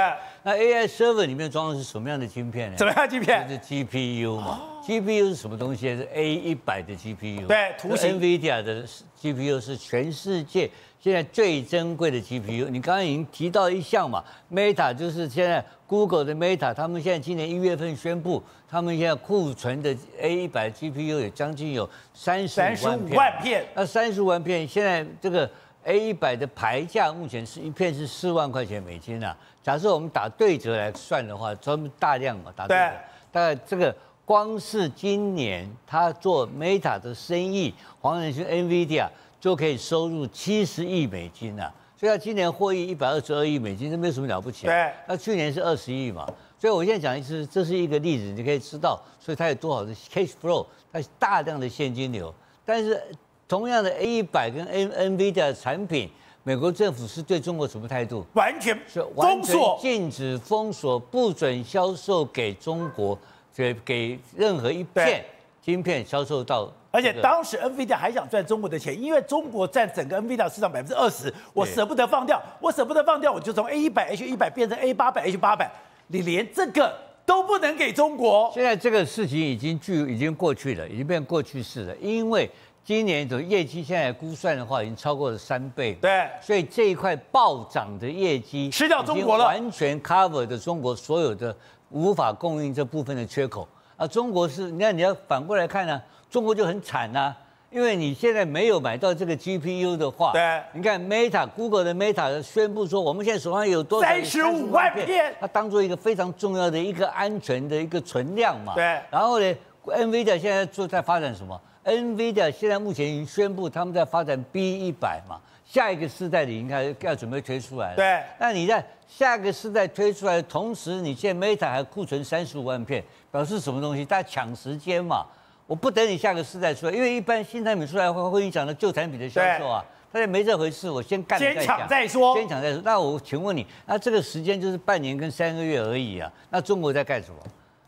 那 AI server 里面装的是什么样的晶片呢？什么样晶片？是 GPU 嘛？GPU 是什么东西？是 A 一百的 GPU。对，图形。NVIDIA 的 GPU 是全世界。现在最珍贵的 GPU，你刚刚已经提到一项嘛，Meta 就是现在 Google 的 Meta，他们现在今年一月份宣布，他们现在库存的 A 一百 GPU 有将近有三十五万片。那三十五万片，现在这个 A 一百的牌价目前是一片是四万块钱美金啊。假设我们打对折来算的话，专门大量嘛，打对折，大概这个光是今年他做 Meta 的生意，黄仁勋 NVIDIA 就可以收入七十亿美金啊。所以他今年获益一百二十二亿美金，这没有什么了不起、啊。对那去年是二十亿嘛，所以我现在讲一次这是一个例子，你可以知道，所以它有多少的 cash flow，它大量的现金流。但是同样的 A 一百跟 N NVIDIA 的产品，美国政府是对中国什么态度？完全是封锁，禁止封锁，不准销售给中国，给给任何一对片晶片销售到而且当时 NVIDIA 还想赚中国的钱，因为中国占整个 NVIDIA 市场百分之二十，我舍不得放掉，我舍不得放掉，我就从 A 一百 H 一百变成 A 八百 H 八百，你连这个都不能给中国，现在这个事情已经具已经过去了，已经变过去式了，因为今年的业绩现在估算的话，已经超过了三倍。对。所以这一块暴涨的业绩吃掉中国了。完全 cover 的中国所有的无法供应这部分的缺口啊。中国是，你看你要反过来看呢、中国就很惨呐、因为你现在没有买到这个 GPU 的话，对你看 Meta Google 的 Meta 宣布说，我们现在手上有多少三十五万片它当做一个非常重要的一个安全的一个存量嘛。对然后呢，NVIDIA 现在做在发展什么？NVIDIA 现在目前已经宣布他们在发展 B 一百嘛，下一个世代你应该要准备推出来了。对那你在下一个世代推出来的同时，你现在 Meta 还库存三十五万片，表示什么东西？大家抢时间嘛。我不等你下个世代出来，因为一般新产品出来会会影响到旧产品的销售啊。大家没这回事，我先干了先抢再说先抢再说。那我请问你，那这个时间就是半年跟三个月而已啊？那中国在干什么？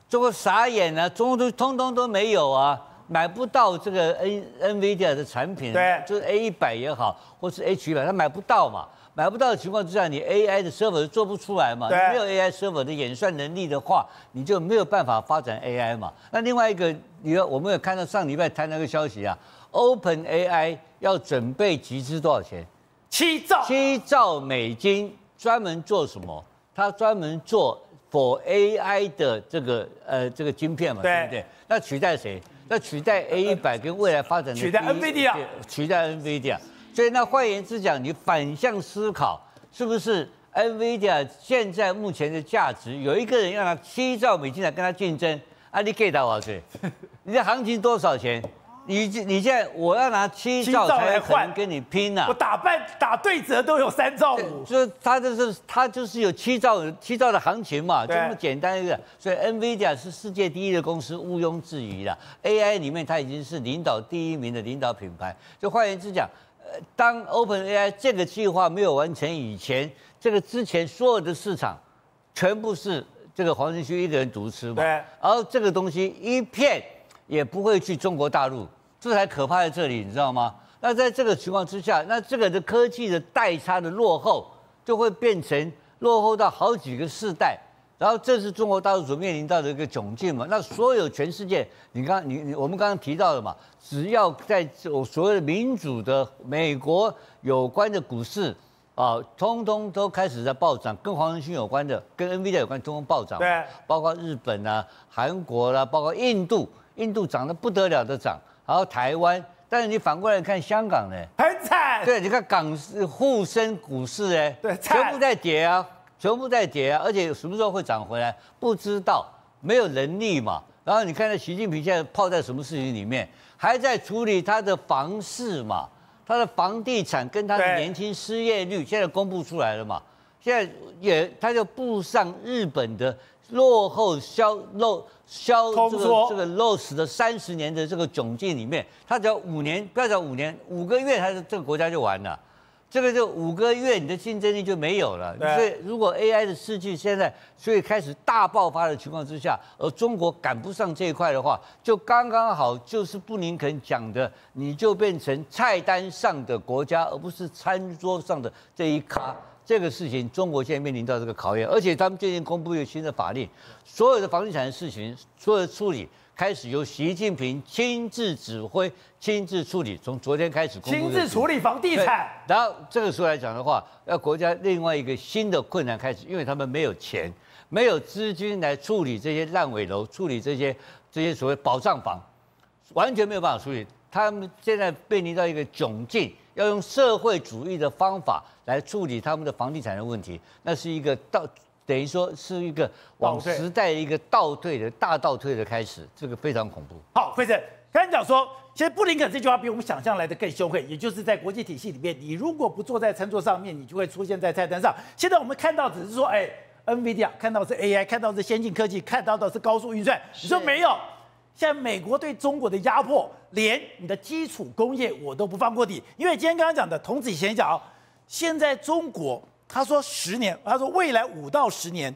中国傻眼了、中国都通通都没有啊，买不到这个 N NVIDIA 的产品，对就是 A 一百也好，或是 H 一百，他买不到嘛。买不到的情况之下，你 AI 的 server 就做不出来嘛。没有 AI server 的演算能力的话，你就没有办法发展 AI 嘛。那另外一个，你要我们有看到上礼拜谈那个消息啊，Open AI 要准备集资多少钱？七兆，七兆美金，专门做什么？它专门做 for AI 的这个呃这个晶片嘛，对对不对？那取代谁？那取代 A 一百跟未来发展的取代 NVIDIA 取代 NVIDIA。所以那换言之讲，你反向思考，是不是 NVIDIA 现在目前的价值，有一个人要拿七兆美金来跟他竞争，啊，你给他多少钱？你的行情多少钱？你你现在我要拿七兆来换跟你拼呐、我打半打对折都有三兆五，就是它就是它就是有七兆七兆的行情嘛，就这么简单一个。所以 NVIDIA 是世界第一的公司，毋庸置疑的。AI 里面它已经是领导第一名的领导品牌。就换言之讲，呃，当 OpenAI 这个计划没有完成以前，这个之前所有的市场全部是这个黄仁勋一个人独吃嘛。对然后这个东西一片也不会去中国大陆，这才可怕在这里，你知道吗？那在这个情况之下，那这个的科技的代差的落后，就会变成落后到好几个世代。然后这是中国大陆所面临到的一个窘境嘛。那所有全世界，你刚你你我们刚刚提到的嘛，只要在这所谓的民主的美国有关的股市啊，通通都开始在暴涨，跟黄仁勋有关的，跟 NVIDIA 有关，通通暴涨。对，包括日本啊、韩国啦、包括印度，印度涨得不得了的涨，然后台湾，但是你反过来看香港呢？很惨。对，你看港市沪深股市哎，对全部在跌啊，全部在跌啊，而且什么时候会涨回来不知道，没有能力嘛。然后你看到习近平现在泡在什么事情里面，还在处理他的房市嘛，他的房地产跟他的年轻失业率现在公布出来了嘛，现在也他就步上日本的落后消漏消这个这个落死的三十年的这个窘境里面，他只要五年，不要讲五年，五个月，他的这个国家就完了。这个就五个月，你的竞争力就没有了。所以如果 AI 的世纪现在所以开始大爆发的情况之下，而中国赶不上这一块的话，就刚刚好就是布林肯讲的，你就变成菜单上的国家，而不是餐桌上的这一咖。这个事情，中国现在面临到这个考验，而且他们最近公布一个新的法令，所有的房地产的事情，所有的处理开始由习近平亲自指挥、亲自处理，从昨天开始公布亲自处理房地产，然后这个时候来讲的话，要国家另外一个新的困难开始，因为他们没有钱，没有资金来处理这些烂尾楼，处理这些这些所谓保障房，完全没有办法处理。他们现在面临到一个窘境，要用社会主义的方法来处理他们的房地产的问题，那是一个到等于说是一个往时代一个倒退的大倒退的开始，这个非常恐怖。好，辉正刚才讲说，其实布林肯这句话比我们想象来的更凶狠，也就是在国际体系里面，你如果不坐在餐桌上面，你就会出现在菜单上。现在我们看到只是说，哎，NVIDIA 看到是 AI，看到是先进科技，看到的是高速运算，你说没有？现在美国对中国的压迫，连你的基础工业我都不放过你，因为今天刚刚讲的童子以前讲哦，现在中国他说十年，他说未来五到十年，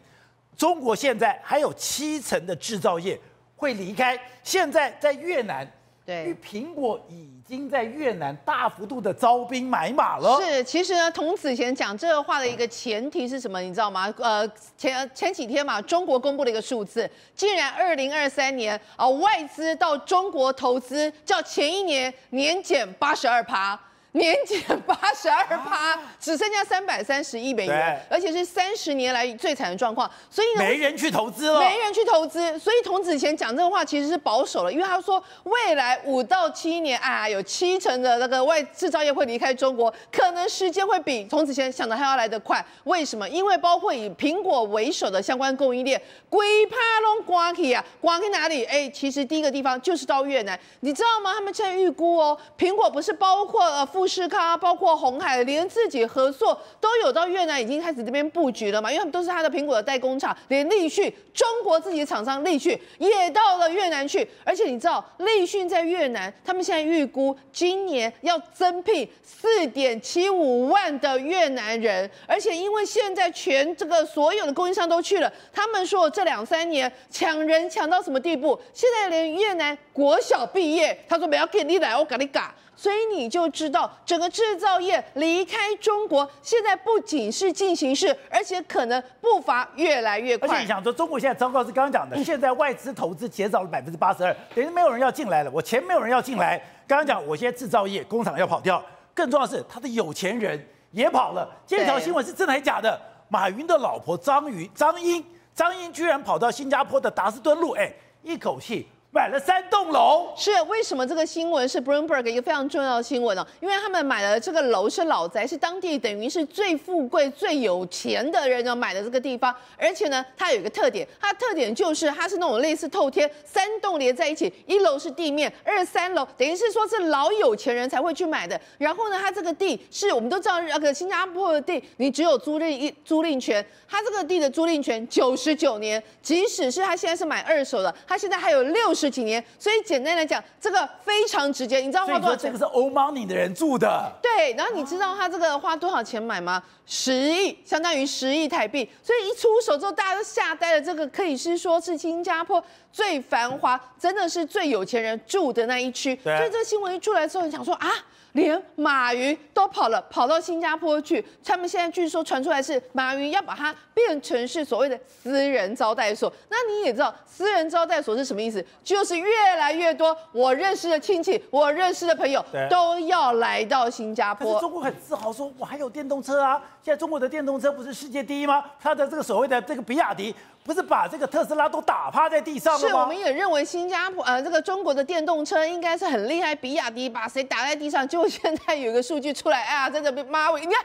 中国现在还有七成的制造业会离开。现在在越南，因为对。苹果已经在越南大幅度的招兵买马了。是，其实呢，童子贤讲这个话的一个前提是什么？你知道吗？呃，前前几天嘛，中国公布了一个数字，竟然二零二三年啊、外资到中国投资，较前一年年减八十二趴。年减八十二趴，只剩下三百三十亿美元，而且是三十年来最惨的状况。所以呢，没人去投资了。没人去投资，所以童子贤讲这个话其实是保守了，因为他说未来五到七年啊，有七成的那个外制造业会离开中国，可能时间会比童子贤想的还要来得快。为什么？因为包括以苹果为首的相关供应链，鬼怕拢刮起啊，刮去哪里？哎，其实第一个地方就是到越南，你知道吗？他们现在预估哦，苹果不是包括呃富士康，包括红海，连自己合作都有到越南已经开始这边布局了嘛，因为他们都是他的苹果的代工厂，连立讯中国自己的厂商立讯也到了越南去，而且你知道立讯在越南，他们现在预估今年要增聘四点七五万的越南人，而且因为现在全这个所有的供应商都去了，他们说这两三年抢人抢到什么地步，现在连越南国小毕业，他说不要给你来，我给你嘎。所以你就知道，整个制造业离开中国，现在不仅是进行式，而且可能步伐越来越快而且你。想说，中国现在糟糕是刚刚讲的，现在外资投资减少了百分之八十二，等于没有人要进来了。我钱没有人要进来。刚刚讲，我现在制造业工厂要跑掉，更重要的是他的有钱人也跑了。这条对新闻是真的还是假的？马云的老婆张云张英，张英居然跑到新加坡的达斯敦路，哎，一口气买了三栋楼。是为什么这个新闻是 Bloomberg 一个非常重要的新闻呢？因为他们买的这个楼是老宅，是当地等于是最富贵、最有钱的人呢买的这个地方，而且呢，它有一个特点，它的特点就是它是那种类似透天，三栋连在一起，一楼是地面，二三楼等于是说是老有钱人才会去买的。然后呢，它这个地是我们都知道，那个新加坡的地，你只有租赁一租赁权，它这个地的租赁权九十九年，即使是它现在是买二手的，它现在还有六十几年，所以简单来讲，这个非常直接。你知道花多少钱这个？是 old money 的人住的。对，然后你知道他这个花多少钱买吗？十亿，相当于十亿台币。所以一出手之后，大家都吓呆了。这个可以是说是新加坡最繁华，真的是最有钱人住的那一区。对所以这个新闻一出来之后，你想说啊。连马云都跑了，跑到新加坡去。他们现在据说传出来是马云要把它变成是所谓的私人招待所。那你也知道，私人招待所是什么意思？就是越来越多我认识的亲戚、我认识的朋友都要来到新加坡。可是中国很自豪说，我还有电动车啊！现在中国的电动车不是世界第一吗？它的这个所谓的这个比亚迪，不是把这个特斯拉都打趴在地上了是，我们也认为新加坡呃这个中国的电动车应该是很厉害，比亚迪把谁打在地上。结果现在有一个数据出来，哎呀，真的被马尾，你看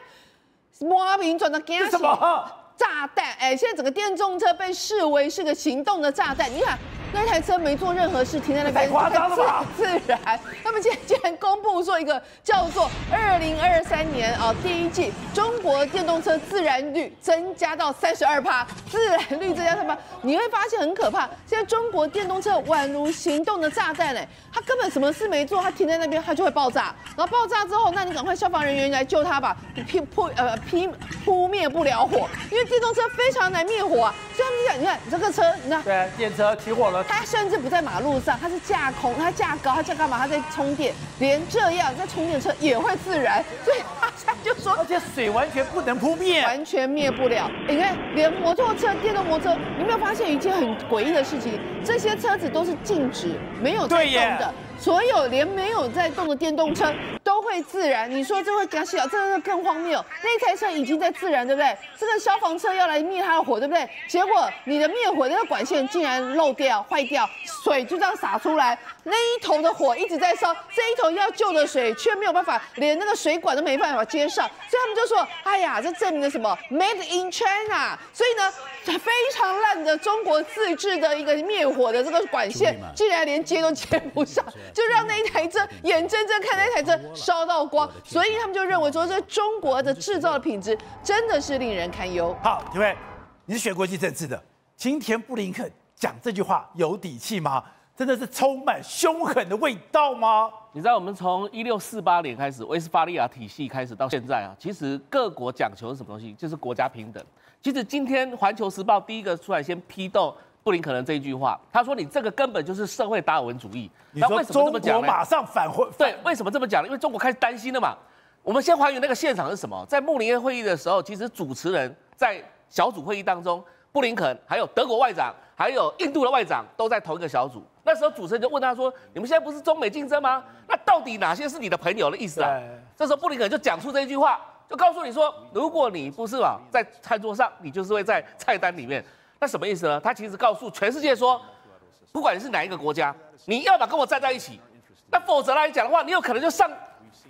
马云转到给是什么？炸弹，哎，现在整个电动车被视为是个行动的炸弹。你看那台车没做任何事，停在那边太夸张了吧自自然。他们现在竟然公布说一个叫做二零二三年啊第一季中国电动车自燃率增加到三十二趴，自燃率增加三趴，你会发现很可怕。现在中国电动车宛如行动的炸弹，哎，它根本什么事没做，它停在那边它就会爆炸，然后爆炸之后，那你赶快消防人员来救它吧，扑扑呃扑扑灭不了火，因为电动车非常难灭火啊。所以他们讲，你看你这个车，你看。对，电车起火了，它甚至不在马路上，它是架空，它架高，它架干嘛？它在充电，连这样在充电车也会自燃，所以他就说而且水完全不能扑灭。完全灭不了。你看，连摩托车、电动摩托车，你有没有发现一件很诡异的事情？这些车子都是静止，没有在动的。所有连没有在动的电动车都会自燃，你说这会给它小，这个更荒谬。那台车已经在自燃，对不对？这个消防车要来灭它的火，对不对？结果你的灭火那个管线竟然漏掉、坏掉，水就这样洒出来，那一头的火一直在烧，这一头要救的水却没有办法，连那个水管都没办法接上，所以他们就说：“哎呀，这证明了什么？Made in China。”所以呢，非常烂的中国自制的一个灭火的这个管线，竟然连接都接不上，就让那一台车眼睁睁看那台车烧到光。所以他们就认为说，这中国的制造品质真的是令人堪忧。好，因为你是学国际政治的，今天布林肯讲这句话有底气吗？真的是充满凶狠的味道吗？你知道，我们从一六四八年开始，威斯巴利亚体系开始到现在啊，其实各国讲求是什么东西？就是国家平等。其实今天《环球时报》第一个出来先批斗布林肯的这一句话，他说：“你这个根本就是社会达尔文主义。”你说中国马上返回？对，为什么这么讲呢？因为中国开始担心了嘛。我们先还原那个现场是什么？在慕尼黑会议的时候，其实主持人在小组会议当中，布林肯还有德国外长，还有印度的外长都在同一个小组。那时候主持人就问他说：“你们现在不是中美竞争吗？那到底哪些是你的朋友的意思啊？”这时候布林肯就讲出这一句话，就告诉你说：“如果你不是啊，在餐桌上，你就是会在菜单里面。那什么意思呢？他其实告诉全世界说，不管你是哪一个国家，你要么跟我站在一起，那否则来讲的话，你有可能就上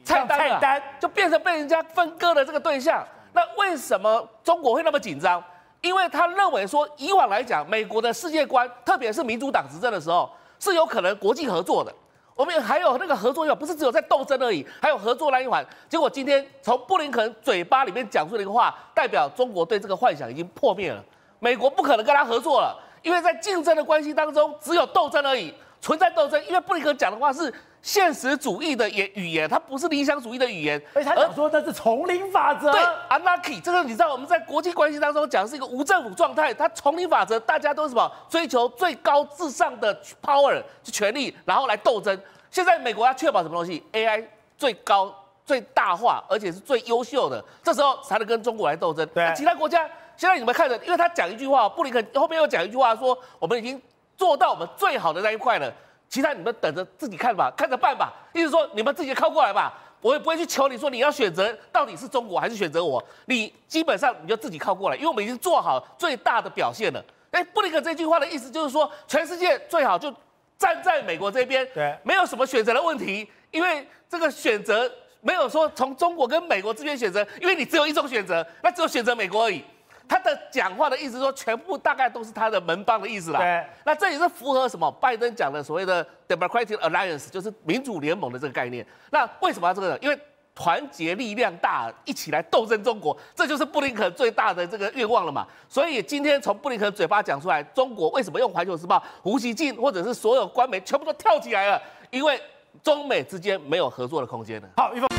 菜单了，就变成被人家分割的这个对象。那为什么中国会那么紧张？因为他认为说，以往来讲，美国的世界观，特别是民主党执政的时候。”是有可能国际合作的，我们还有那个合作又不是只有在斗争而已，还有合作那一环。结果今天从布林肯嘴巴里面讲出的一个话，代表中国对这个幻想已经破灭了。美国不可能跟他合作了，因为在竞争的关系当中，只有斗争而已，存在斗争。因为布林肯讲的话是。现实主义的言语言，它不是理想主义的语言，而他讲说那是丛林法则。对，anarchy 这个你知道我们在国际关系当中讲的是一个无政府状态，它丛林法则，大家都是什么追求最高至上的 power 是权力，然后来斗争。现在美国要确保什么东西？AI 最高最大化，而且是最优秀的，这时候才能跟中国来斗争。对，其他国家现在你们看着，因为他讲一句话，布林肯后面又讲一句话，说我们已经做到我们最好的那一块了。其他你们等着自己看吧，看着办吧。意思说你们自己靠过来吧，我也不会去求你说你要选择到底是中国还是选择我。你基本上你就自己靠过来，因为我们已经做好最大的表现了。哎，布林肯这句话的意思就是说，全世界最好就站在美国这边，对，没有什么选择的问题，因为这个选择没有说从中国跟美国之间选择，因为你只有一种选择，那只有选择美国而已。他的讲话的意思说，全部大概都是他的门帮的意思啦。对，那这也是符合什么？拜登讲的所谓的 Democratic Alliance，就是民主联盟的这个概念。那为什么要这个呢？因为团结力量大，一起来斗争中国，这就是布林肯最大的这个愿望了嘛。所以今天从布林肯嘴巴讲出来，中国为什么用《环球时报》、胡锡进或者是所有官媒全部都跳起来了？因为中美之间没有合作的空间了。好，一峰。